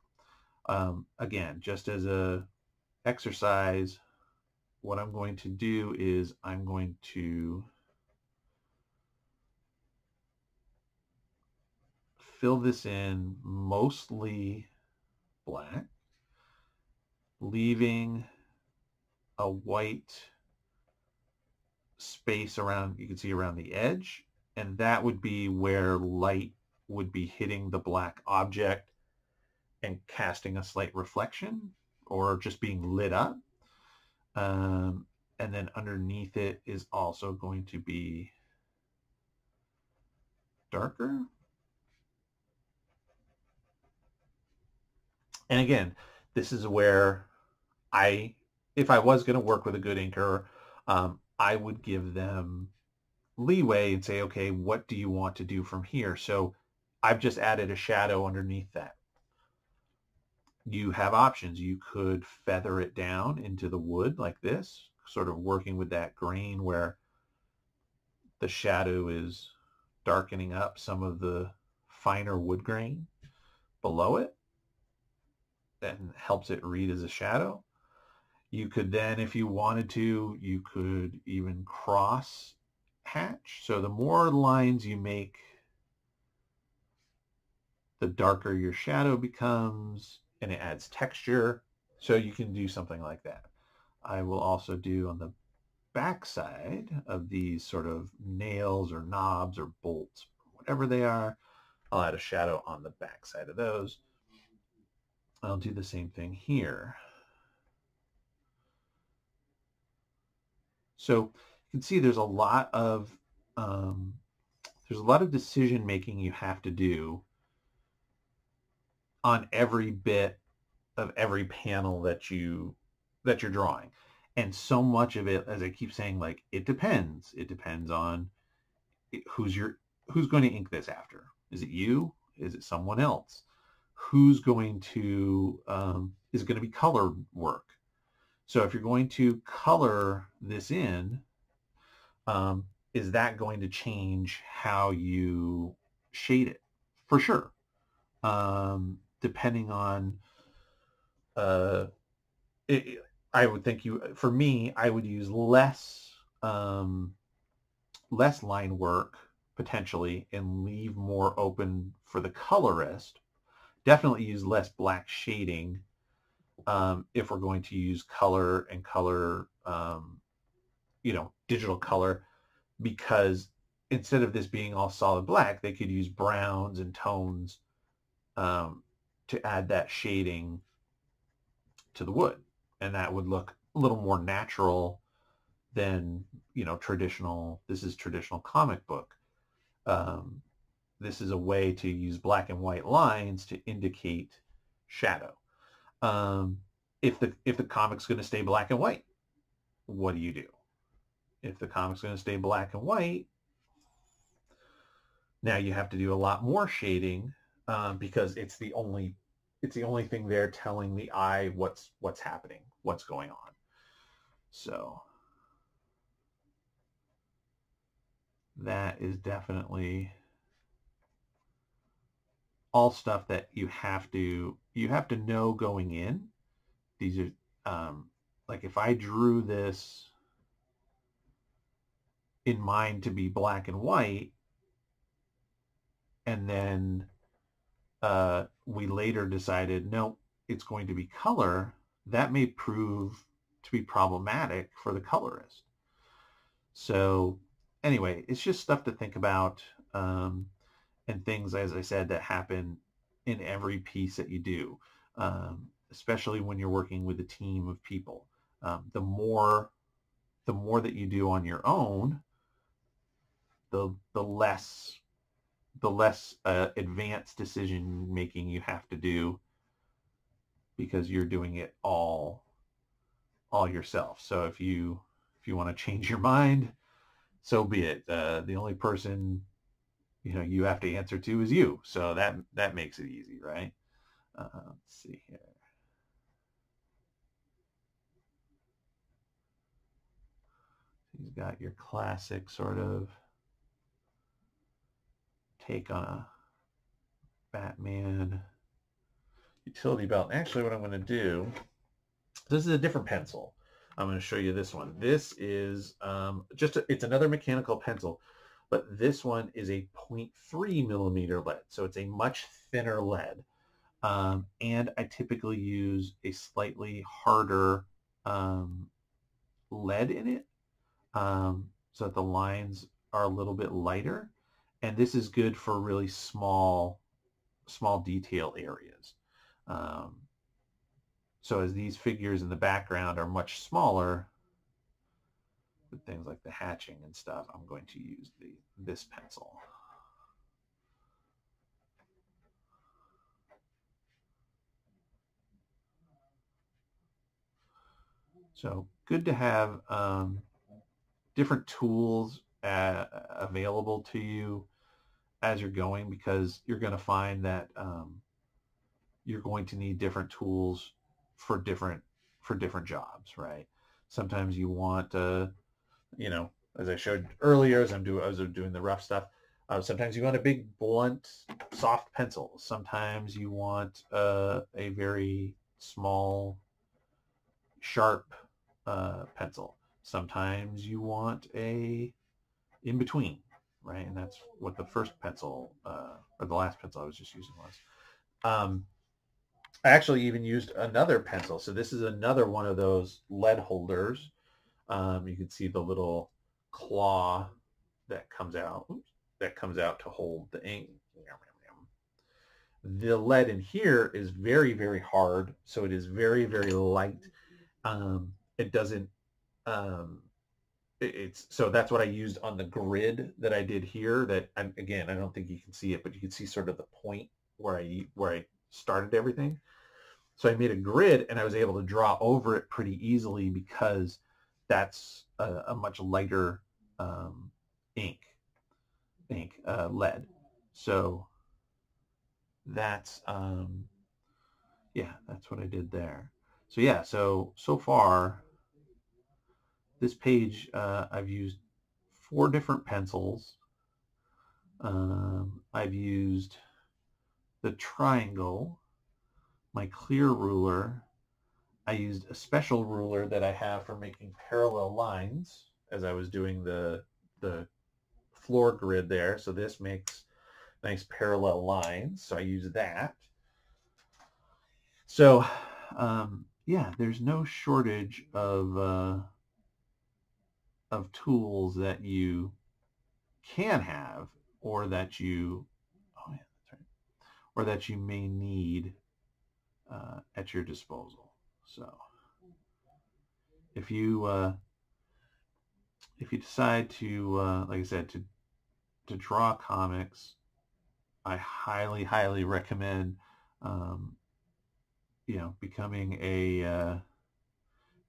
Um, again, just as a exercise, what I'm going to do is I'm going to fill this in mostly black, leaving a white space around, you can see around the edge, and that would be where light would be hitting the black object and casting a slight reflection or just being lit up. Um, and then underneath it is also going to be darker. And again, this is where I, if I was going to work with a good inker, um, I would give them leeway and say, okay, what do you want to do from here? So I've just added a shadow underneath that. You have options. You could feather it down into the wood like this, sort of working with that grain where the shadow is darkening up some of the finer wood grain below it and helps it read as a shadow. You could then, if you wanted to, you could even cross hatch. So the more lines you make, the darker your shadow becomes and it adds texture. So you can do something like that. I will also do on the backside of these sort of nails or knobs or bolts, whatever they are, I'll add a shadow on the backside of those. I'll do the same thing here. So you can see there's a lot of um, there's a lot of decision making you have to do on every bit of every panel that you that you're drawing. And so much of it as i keep saying like it depends. It depends on who's your who's going to ink this after. Is it you? Is it someone else who's going to um, is going to be color work so if you're going to color this in um, is that going to change how you shade it? For sure. Um, depending on, uh, it, I would think you, for me, I would use less, um, less line work potentially and leave more open for the colorist. Definitely use less black shading um, if we're going to use color and color um, you know, digital color because instead of this being all solid black, they could use browns and tones um, to add that shading to the wood. And that would look a little more natural than, you know, traditional, this is traditional comic book. Um, this is a way to use black and white lines to indicate shadow. Um, if the if the comic's going to stay black and white, what do you do? if the comic's going to stay black and white, now you have to do a lot more shading um, because it's the only it's the only thing there telling the eye what's what's happening, what's going on. So that is definitely all stuff that you have to you have to know going in these are um, like if I drew this in mind to be black and white, and then uh, we later decided, no, it's going to be color, that may prove to be problematic for the colorist. So anyway, it's just stuff to think about um, and things, as I said, that happen in every piece that you do, um, especially when you're working with a team of people. Um, the more the more that you do on your own, the the less the less uh, advanced decision making you have to do because you're doing it all all yourself. So if you if you want to change your mind, so be it. Uh, the only person you know you have to answer to is you. So that that makes it easy, right? Uh, let's see here. He's got your classic sort of take on a Batman utility belt. Actually, what I'm going to do, this is a different pencil. I'm going to show you this one. This is um, just, a, it's another mechanical pencil, but this one is a 0.3 millimeter lead. So it's a much thinner lead. Um, and I typically use a slightly harder um, lead in it um, so that the lines are a little bit lighter. And this is good for really small, small detail areas. Um, so as these figures in the background are much smaller, things like the hatching and stuff, I'm going to use the this pencil. So good to have um, different tools uh, available to you as you're going because you're going to find that um, you're going to need different tools for different for different jobs, right? Sometimes you want, uh, you know, as I showed earlier, as I'm doing as I'm doing the rough stuff. Uh, sometimes you want a big, blunt, soft pencil. Sometimes you want uh, a very small, sharp uh, pencil. Sometimes you want a in between, right? And that's what the first pencil uh, or the last pencil I was just using was. Um, I actually even used another pencil. So this is another one of those lead holders. Um, you can see the little claw that comes out, that comes out to hold the ink. The lead in here is very, very hard. So it is very, very light. Um, it doesn't, um, it, it's, so that's what I used on the grid that I did here that, I'm, again, I don't think you can see it, but you can see sort of the point where I, where I started everything. So I made a grid and I was able to draw over it pretty easily because that's a, a much lighter um, ink, ink, uh, lead. So that's, um, yeah, that's what I did there. So yeah, so, so far, this page, uh, I've used four different pencils. Um, I've used the triangle, my clear ruler. I used a special ruler that I have for making parallel lines as I was doing the, the floor grid there. So this makes nice parallel lines. So I use that. So um, yeah, there's no shortage of, uh, of tools that you can have or that you oh yeah, that's right, or that you may need uh, at your disposal. So if you uh, if you decide to, uh, like I said, to to draw comics, I highly, highly recommend, um, you know, becoming a uh,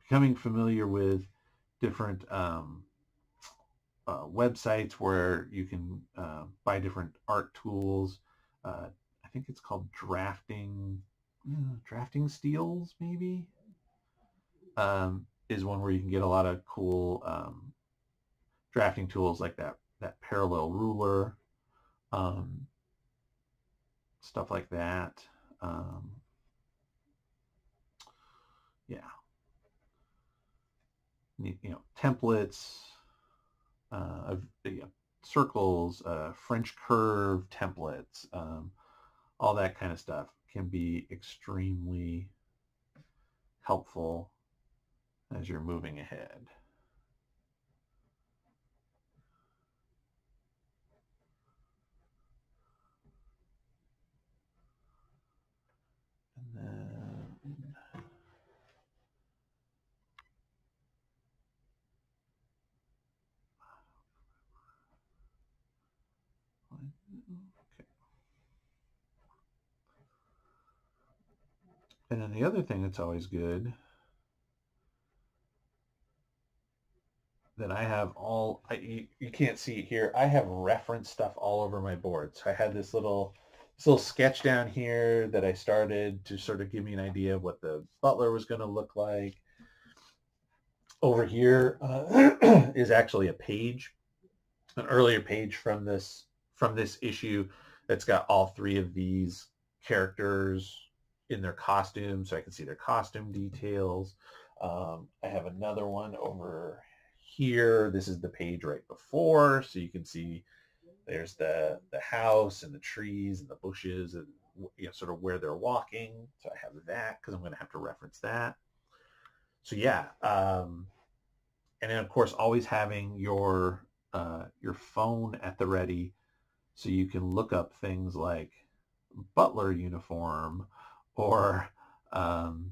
becoming familiar with different um, uh, websites where you can uh, buy different art tools, uh, I think it's called drafting, uh, Drafting Steals maybe, um, is one where you can get a lot of cool um, drafting tools like that, that parallel ruler, um, stuff like that. Um, yeah, you know, templates, uh, know, circles, uh, French curve templates, um, all that kind of stuff can be extremely helpful as you're moving ahead. And then the other thing that's always good that I have all, I, you, you can't see it here, I have reference stuff all over my board. So I had this little, this little sketch down here that I started to sort of give me an idea of what the butler was going to look like. Over here uh, is actually a page, an earlier page from this from this issue that's got all three of these characters in their costume so I can see their costume details. Um, I have another one over here. This is the page right before, so you can see there's the the house and the trees and the bushes and you know sort of where they're walking. So I have that because I'm going to have to reference that. So yeah, um, and then of course always having your uh, your phone at the ready so you can look up things like butler uniform or um,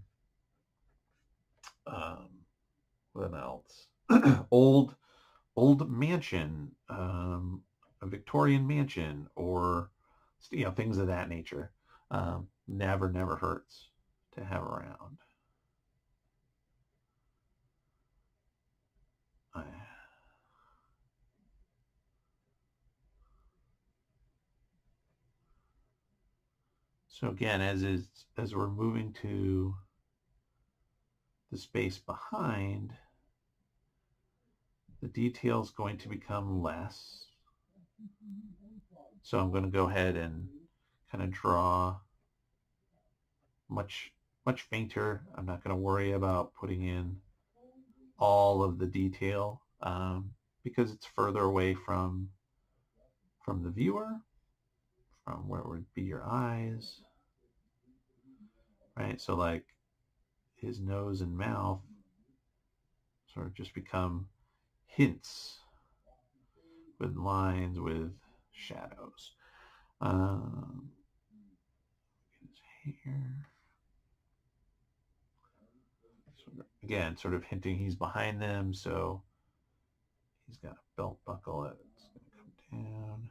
um, what else? old old mansion, um, a Victorian mansion, or you know things of that nature. Um, never, never hurts to have around. So again, as is as we're moving to the space behind, the detail is going to become less. So I'm going to go ahead and kind of draw much much fainter. I'm not going to worry about putting in all of the detail um, because it's further away from from the viewer, from where would be your eyes right? So like his nose and mouth sort of just become hints with lines, with shadows. Um, here. Sort of, again, sort of hinting he's behind them, so he's got a belt buckle that's going to come down.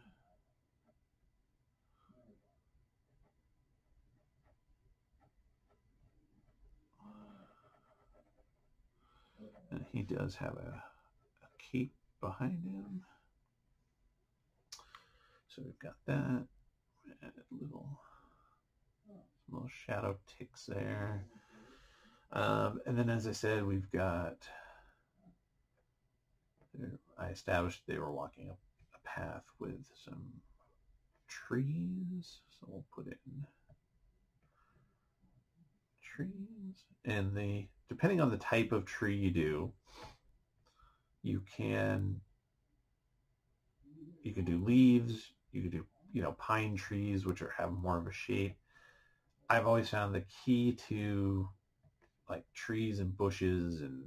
And he does have a, a cape behind him. So we've got that. Little, little shadow ticks there. Um, and then as I said, we've got, I established they were walking up a path with some trees. So we'll put in trees. And the depending on the type of tree you do, you can you can do leaves, you can do you know pine trees which are have more of a shape. I've always found the key to like trees and bushes and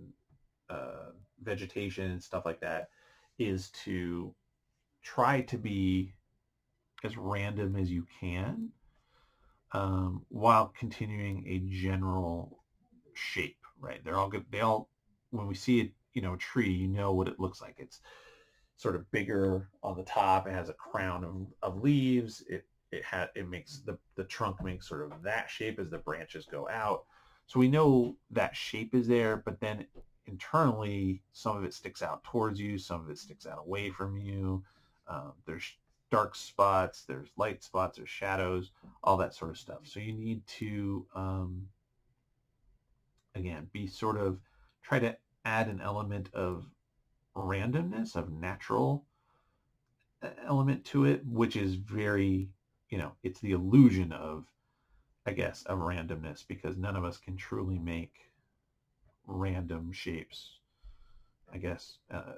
uh, vegetation and stuff like that is to try to be as random as you can um, while continuing a general shape, right? They're all good. They all, when we see it, you know, a tree, you know what it looks like. It's sort of bigger on the top. It has a crown of, of leaves. It it had it makes the the trunk makes sort of that shape as the branches go out. So we know that shape is there, but then internally, some of it sticks out towards you, some of it sticks out away from you. Um, there's dark spots, there's light spots, there's shadows, all that sort of stuff. So you need to, um, again, be sort of, try to add an element of randomness, of natural uh, element to it, which is very, you know, it's the illusion of, I guess, of randomness because none of us can truly make random shapes, I guess, uh,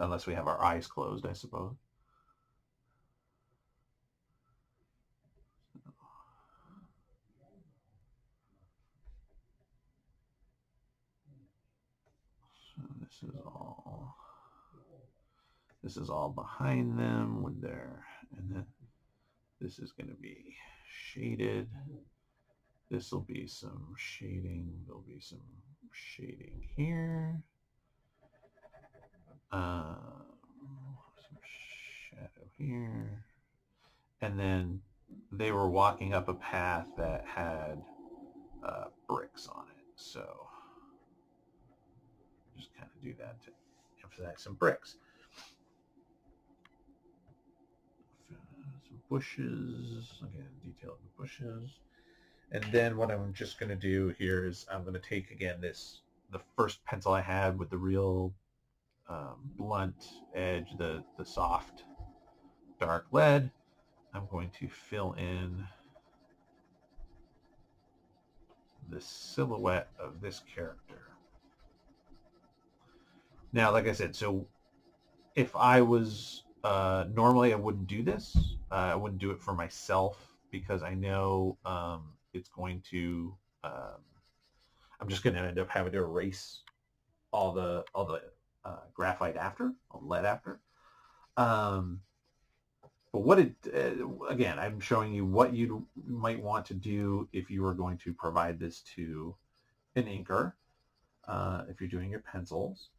unless we have our eyes closed, I suppose. So this is all this is all behind them with their and then this is going to be shaded. This will be some shading there'll be some shading here. Um, some shadow here. And then they were walking up a path that had uh, bricks on it so just kind of do that to emphasize some bricks some bushes again detail the bushes and then what I'm just going to do here is I'm going to take again this, the first pencil I had with the real um, blunt edge, the, the soft dark lead. I'm going to fill in the silhouette of this character. Now, like I said, so if I was, uh, normally I wouldn't do this. Uh, I wouldn't do it for myself because I know um, it's going to um, I'm just going to end up having to erase all the all the uh, graphite after, all lead after. Um, but what it uh, again, I'm showing you what you might want to do if you were going to provide this to an inker, uh, if you're doing your pencils.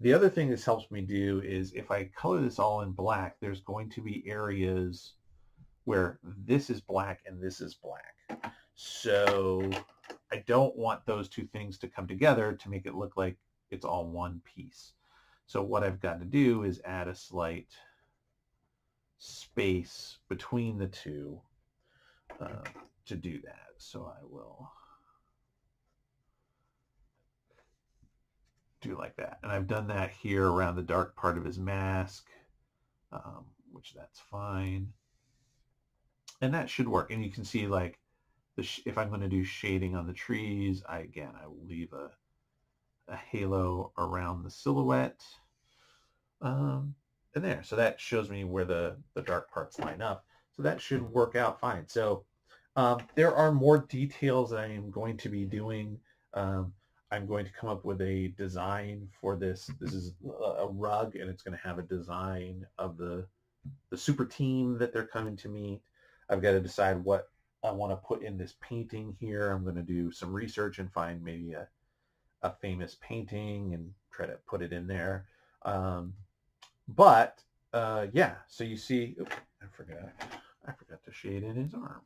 The other thing this helps me do is if I color this all in black, there's going to be areas where this is black and this is black. So I don't want those two things to come together to make it look like it's all one piece. So what I've got to do is add a slight space between the two uh, to do that. So I will do like that. And I've done that here around the dark part of his mask, um, which that's fine. And that should work. And you can see like if I'm going to do shading on the trees, I again, I will leave a, a halo around the silhouette. Um, and there, so that shows me where the, the dark parts line up. So that should work out fine. So um, there are more details that I am going to be doing. Um, I'm going to come up with a design for this. This is a rug, and it's going to have a design of the the super team that they're coming to meet. I've got to decide what I want to put in this painting here. I'm going to do some research and find maybe a, a famous painting and try to put it in there. Um, but uh, yeah, so you see, oops, I forgot, I forgot to shade in his arm.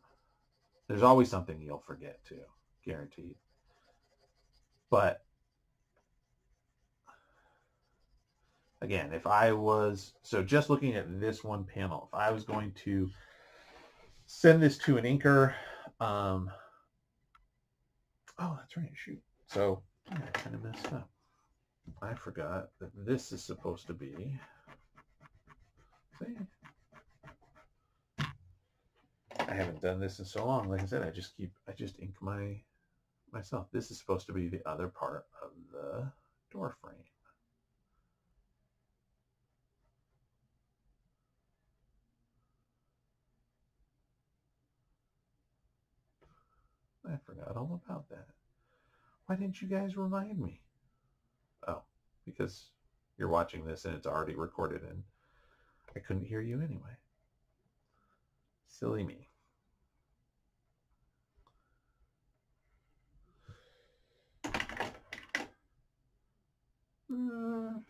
There's always something you'll forget too, guaranteed. But again, if I was, so just looking at this one panel, if I was going to send this to an inker. Um, oh, that's right. Shoot. So I kind of messed up. I forgot that this is supposed to be. See? I haven't done this in so long. Like I said, I just keep, I just ink my myself. This is supposed to be the other part of the door frame. I forgot all about that. Why didn't you guys remind me? Oh, because you're watching this and it's already recorded and I couldn't hear you anyway. Silly me. Mm.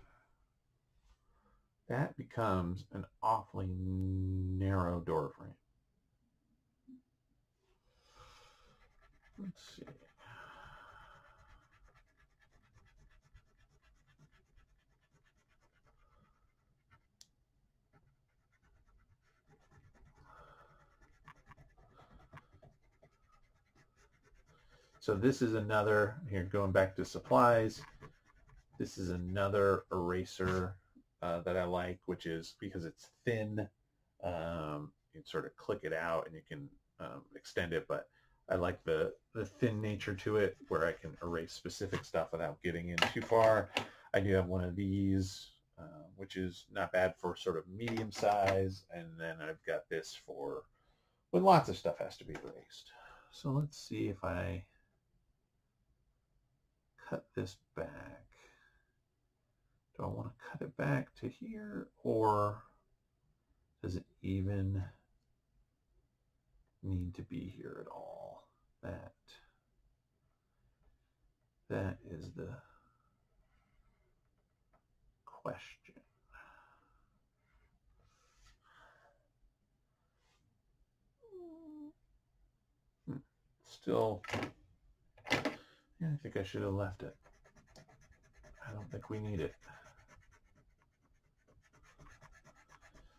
that becomes an awfully narrow door frame. Let's see. So this is another, here going back to supplies, this is another eraser uh, that I like, which is because it's thin, um, you can sort of click it out and you can um, extend it, but I like the, the thin nature to it where I can erase specific stuff without getting in too far. I do have one of these, uh, which is not bad for sort of medium size. And then I've got this for when lots of stuff has to be erased. So let's see if I cut this back. Do I want to cut it back to here or does it even need to be here at all? That, that is the question. Hmm. Still, yeah, I think I should have left it. I don't think we need it.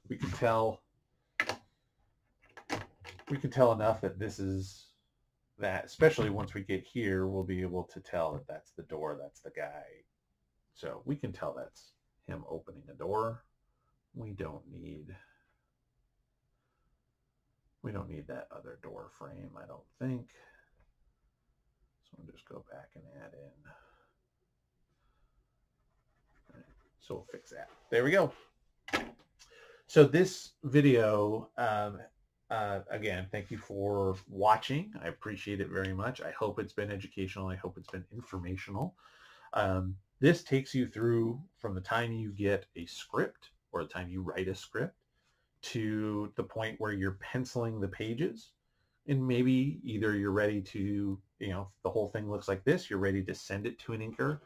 We can tell we can tell enough that this is that especially once we get here we'll be able to tell that that's the door that's the guy. So we can tell that's him opening a door. We don't need we don't need that other door frame I don't think. So I'll just go back and add in. So we'll fix that. There we go so this video, um, uh, again, thank you for watching. I appreciate it very much. I hope it's been educational. I hope it's been informational. Um, this takes you through from the time you get a script or the time you write a script to the point where you're penciling the pages and maybe either you're ready to, you know, the whole thing looks like this, you're ready to send it to an inker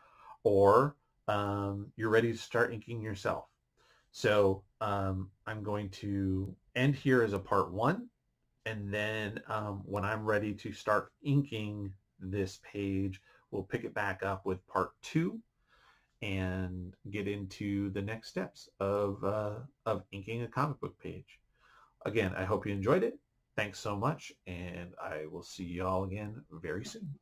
or um, you're ready to start inking yourself. So um, I'm going to end here as a part one. And then um, when I'm ready to start inking this page, we'll pick it back up with part two and get into the next steps of, uh, of inking a comic book page. Again, I hope you enjoyed it. Thanks so much, and I will see you all again very soon.